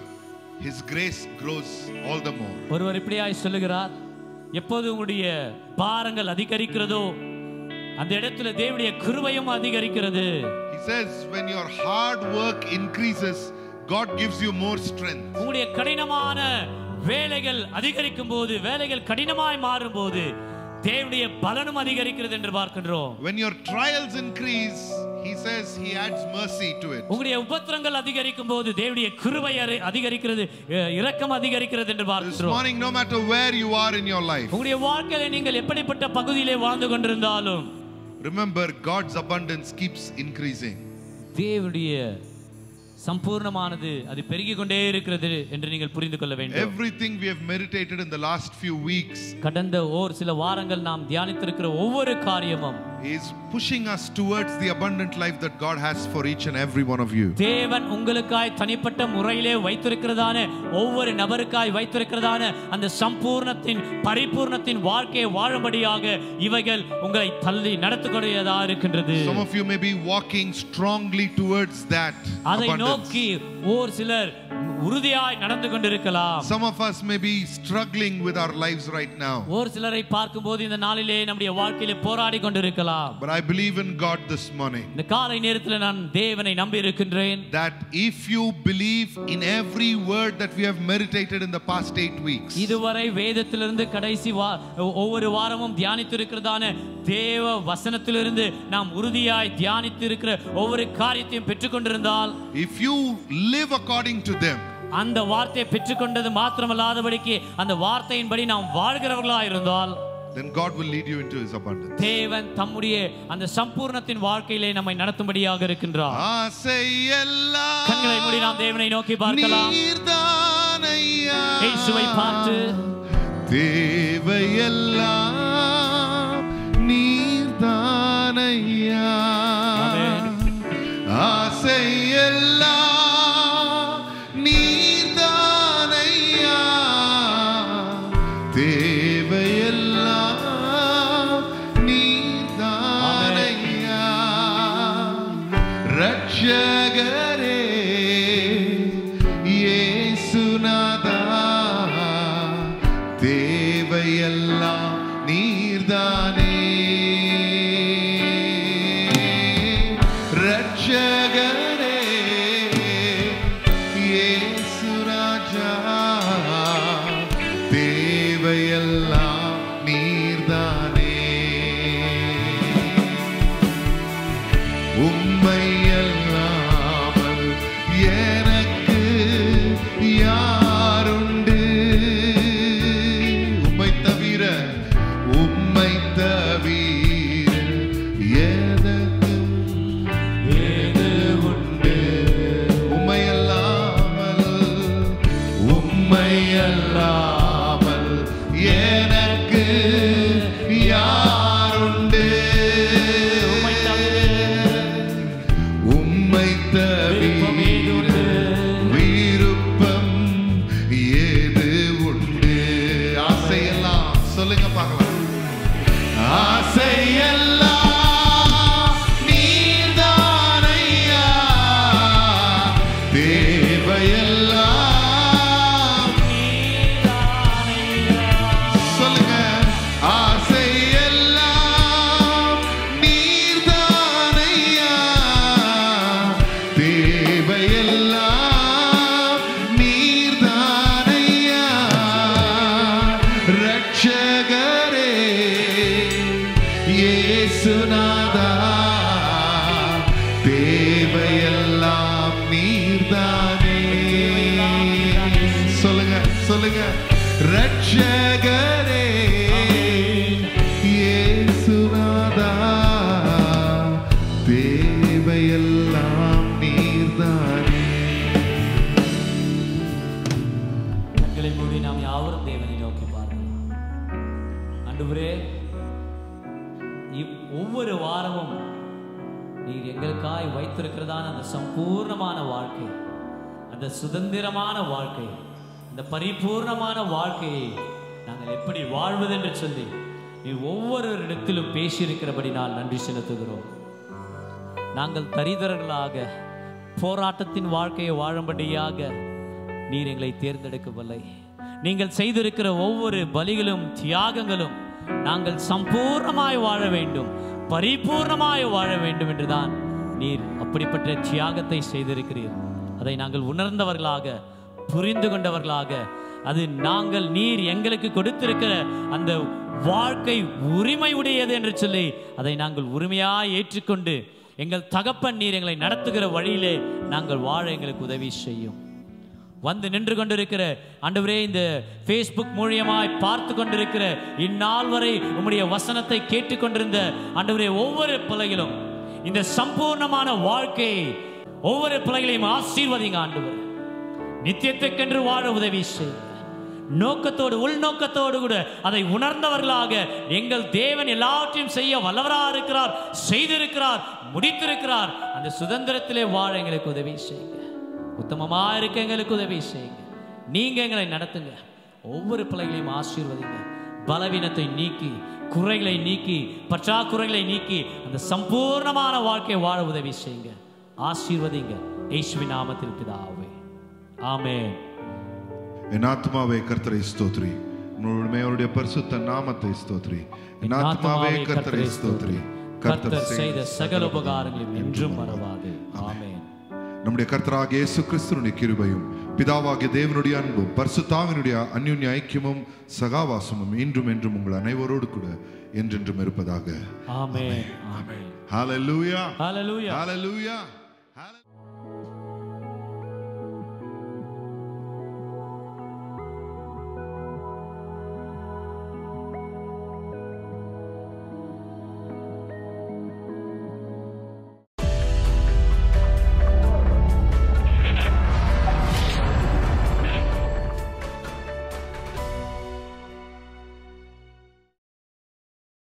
Speaker 1: His grace grows all the more.
Speaker 3: ஒருவர் இப்படியாய் சொல்லுகிறார் எப்போது உங்களுடைய பாரங்கள் அதிகரிக்கிறதோ அந்த இடத்துல தேவனுடைய கிருபையும் அதிகரிக்கிறது
Speaker 1: He says, when your hard work increases, God gives you more strength.
Speaker 3: உங்களுடைய கடினமான வேலைகள் அதிகரிக்கும் போது வேலைகள் கடினமாய் மாறும் போது தேவனுடைய பலனும் அதிகரிக்கிறது என்று பார்க்கின்றோம்
Speaker 1: When your trials increase, He says He adds mercy to it.
Speaker 3: உங்களுடைய உபத்திரங்கள் அதிகரிக்கும் போது தேவனுடைய கிருபை அதிகரிக்கிறது இரக்கம் அதிகரிக்கிறது என்று
Speaker 1: This
Speaker 3: பார்க்கிறோம்
Speaker 1: morning, no matter where you are in your life,
Speaker 3: உங்களுடைய வாழ்க்கையில நீங்கள் எப்படிப்பட்ட பகுதியிலே வாழ்ந்து கொண்டிருந்தாலும்
Speaker 1: remember God's abundance keeps increasing.
Speaker 3: தேவனுடைய சம்பூர்ணமானது அது பெருகிக் கொண்டே இருக்கிறது என்று நீங்கள் புரிந்து கொள்ள வேண்டும்
Speaker 1: Everything we have meditated in the last few weeks
Speaker 3: கடந்த ஓர் சில வாரங்கள் நாம் தியானித்திருக்கிற ஒவ்வொரு காரியமும்
Speaker 1: is pushing us towards the abundant life that God has for each and every one of you.
Speaker 3: தேவன் உங்களுக்காய் தனிப்பட்ட முறையிலே வைத்திருக்கிறதான ஒவ்வொரு நபருக்காய் வைத்திருக்கிறதான அந்த சம்பூர்ணத்தின் பரிபூர்ணத்தின் வாழ்க்கையை வாழும்படியாக இவைகள் உங்களை தள்ளி நடத்தக்கூடியதா இருக்கின்றது
Speaker 1: Some of you may be walking strongly towards that
Speaker 3: அதை. நோக்கி ஓர் சிலர் உறுதியாய் நடந்து கொண்டிருக்கலாம்
Speaker 1: Some of us may be struggling with our lives right now.
Speaker 3: ஓர் சிலரை பார்க்கும்போது இந்த நாளிலே நம்முடைய வாழ்க்கையிலே போராடி கொண்டிருக்கலாம்
Speaker 1: But I believe in God this morning
Speaker 3: இந்த காலை நேரத்தில் நான் தேவனை நம்பி இருக்கின்றேன்
Speaker 1: that if you believe in every word that we have meditated in the past eight weeks,
Speaker 3: இதுவரை வேதத்திலிருந்து கடைசி வா ஒவ்வொரு வாரமும் தியானித்திருக்கிறதான தேவ வசனத்திலிருந்து நாம் உறுதியாய் தியானித்து இருக்கிற ஒவ்வொரு காரியத்தையும் பெற்றுக்கொண்டிருந்தால்
Speaker 1: if you live according to them,
Speaker 3: அந்த வார்த்தையை பெற்றுக்கொண்டது மாத்திரமல்லாதபடிக்கு அந்த வார்த்தையின்படி நாம் வாழ்கிறவர்களா இருந்தால்
Speaker 1: then God will lead you into His abundance.
Speaker 3: தேவன் தம்முடைய அந்த சம்பூர்ணத்தின் வாழ்க்கையிலே நம்மை நடத்தும்படியாக இருக்கின்றார்
Speaker 1: ஆசையெல்லாம்
Speaker 3: கண்களை மூடி நாம் தேவனை நோக்கி பார்க்கலாம்
Speaker 1: நீர்தானையா.
Speaker 3: இயேசுவை பார்த்து
Speaker 1: தேவையெல்லாம் ரட்சகரே. இயேசுநாதா தேவையெல்லாம் நீர்தானே. கண்களை மூடி நாம் யாவரும் தேவனை நோக்கி
Speaker 3: பாருங்கள் அன்றுவரே ஒவ்வொரு வாரமும் நீர் எங்களுக்காய் வைத்திருக்கிறதான அந்த சம்பூர்ணமான வாழ்க்கை அந்த சுதந்திரமான வாழ்க்கை இந்த பரிபூர்ணமான வாழ்க்கையை நாங்கள் எப்படி வாழ்வது என்று சொல்லி நீ ஒவ்வொரு இடத்திலும் பேசியிருக்கிறபடி நான் நன்றி செலுத்துகிறோம். நாங்கள் தரிதர்களாக போராட்டத்தின் வாழ்க்கையை வாழும்படியாக நீர் எங்களை தேர்ந்தெடுக்கவில்லை. நீங்கள் செய்திருக்கிற ஒவ்வொரு பலிகளும் தியாகங்களும் நாங்கள் சம்பூர்ணமாய் வாழ வேண்டும் பரிபூர்ணமாய் வாழ வேண்டும் என்றுதான் நீர் அப்படிப்பட்ட தியாகத்தை செய்திருக்கிறீர். அதை நாங்கள் உணர்ந்தவர்களாக புரிந்து கொண்டவர்களாக அது நாங்கள் நீர் எங்களுக்கு கொடுத்திருக்கிற அந்த வாழ்க்கை உரிமை உடையது என்று சொல்லி அதை நாங்கள் உரிமையாக ஏற்றுக்கொண்டு எங்கள் தகப்பன் நீர் எங்களை நடத்துகிற வழியிலே நாங்கள் வாழ எங்களுக்கு உதவி செய்யும். வந்து நின்று கொண்டிருக்கிற ஆண்டவரே இந்த ஃபேஸ்புக் மூலியமாய் பார்த்து கொண்டிருக்கிற இந்நாள் வரை உம்முடைய வசனத்தை கேட்டுக்கொண்டிருந்த ஆண்டவரே ஒவ்வொரு பிள்ளைகளும் இந்த சம்பூர்ணமான வாழ்க்கையை ஒவ்வொரு பிள்ளைகளையும் ஆசீர்வதிங்க ஆண்டவர். நித்தியத்துக்கென்று வாழ உதவி செய்யுங்க நோக்கத்தோடு உள்நோக்கத்தோடு கூட அதை உணர்ந்தவர்களாக எங்கள் தேவன் எல்லாவற்றையும் செய்ய வல்லவராக இருக்கிறார் செய்திருக்கிறார் முடித்திருக்கிறார். அந்த சுதந்திரத்திலே வாழ எங்களுக்கு உதவி செய்யுங்க. உத்தமமா இருக்க எங்களுக்கு உதவி செய்யுங்க. நீங்க எங்களை நடத்துங்க. ஒவ்வொரு பிள்ளைகளையும் ஆசீர்வதிங்க. பலவீனத்தை நீக்கி குறைகளை நீக்கி பற்றாக்குறைகளை நீக்கி அந்த சம்பூர்ணமான வாழ்க்கையை வாழ உதவி செய்யுங்க. ஆசீர்வதிங்க. இயேசுவின் நாமத்திற்கு தான் ஆமென்.
Speaker 2: என் ஆத்மாவே கர்த்தரை ஸ்தோத்ரி. உண்மையோருடைய பரிசுத்த நாமத்தை ஸ்தோத்ரி. என் ஆத்மாவே கர்த்தரை ஸ்தோத்ரி.
Speaker 3: கர்த்தர் செய்த சகல உபகாரங்களையும் என்றும் மறவாது. ஆமென்.
Speaker 2: நம்முடைய கர்த்தராகிய இயேசு கிறிஸ்துனுடைய கிருபையும் பிதாவாகிய தேவனுடைய அன்பும் பரிசுத்தாவினுடைய அந்யுன்ய ஐக்கியமும் சகாவாசமும் இன்றும் என்றும் உங்கள் அனைவரோடு கூட என்றென்றும் இருப்பதாக.
Speaker 3: ஆமென். ஆமென்.
Speaker 2: ஹalleluya
Speaker 3: ஹalleluya
Speaker 2: ஹalleluya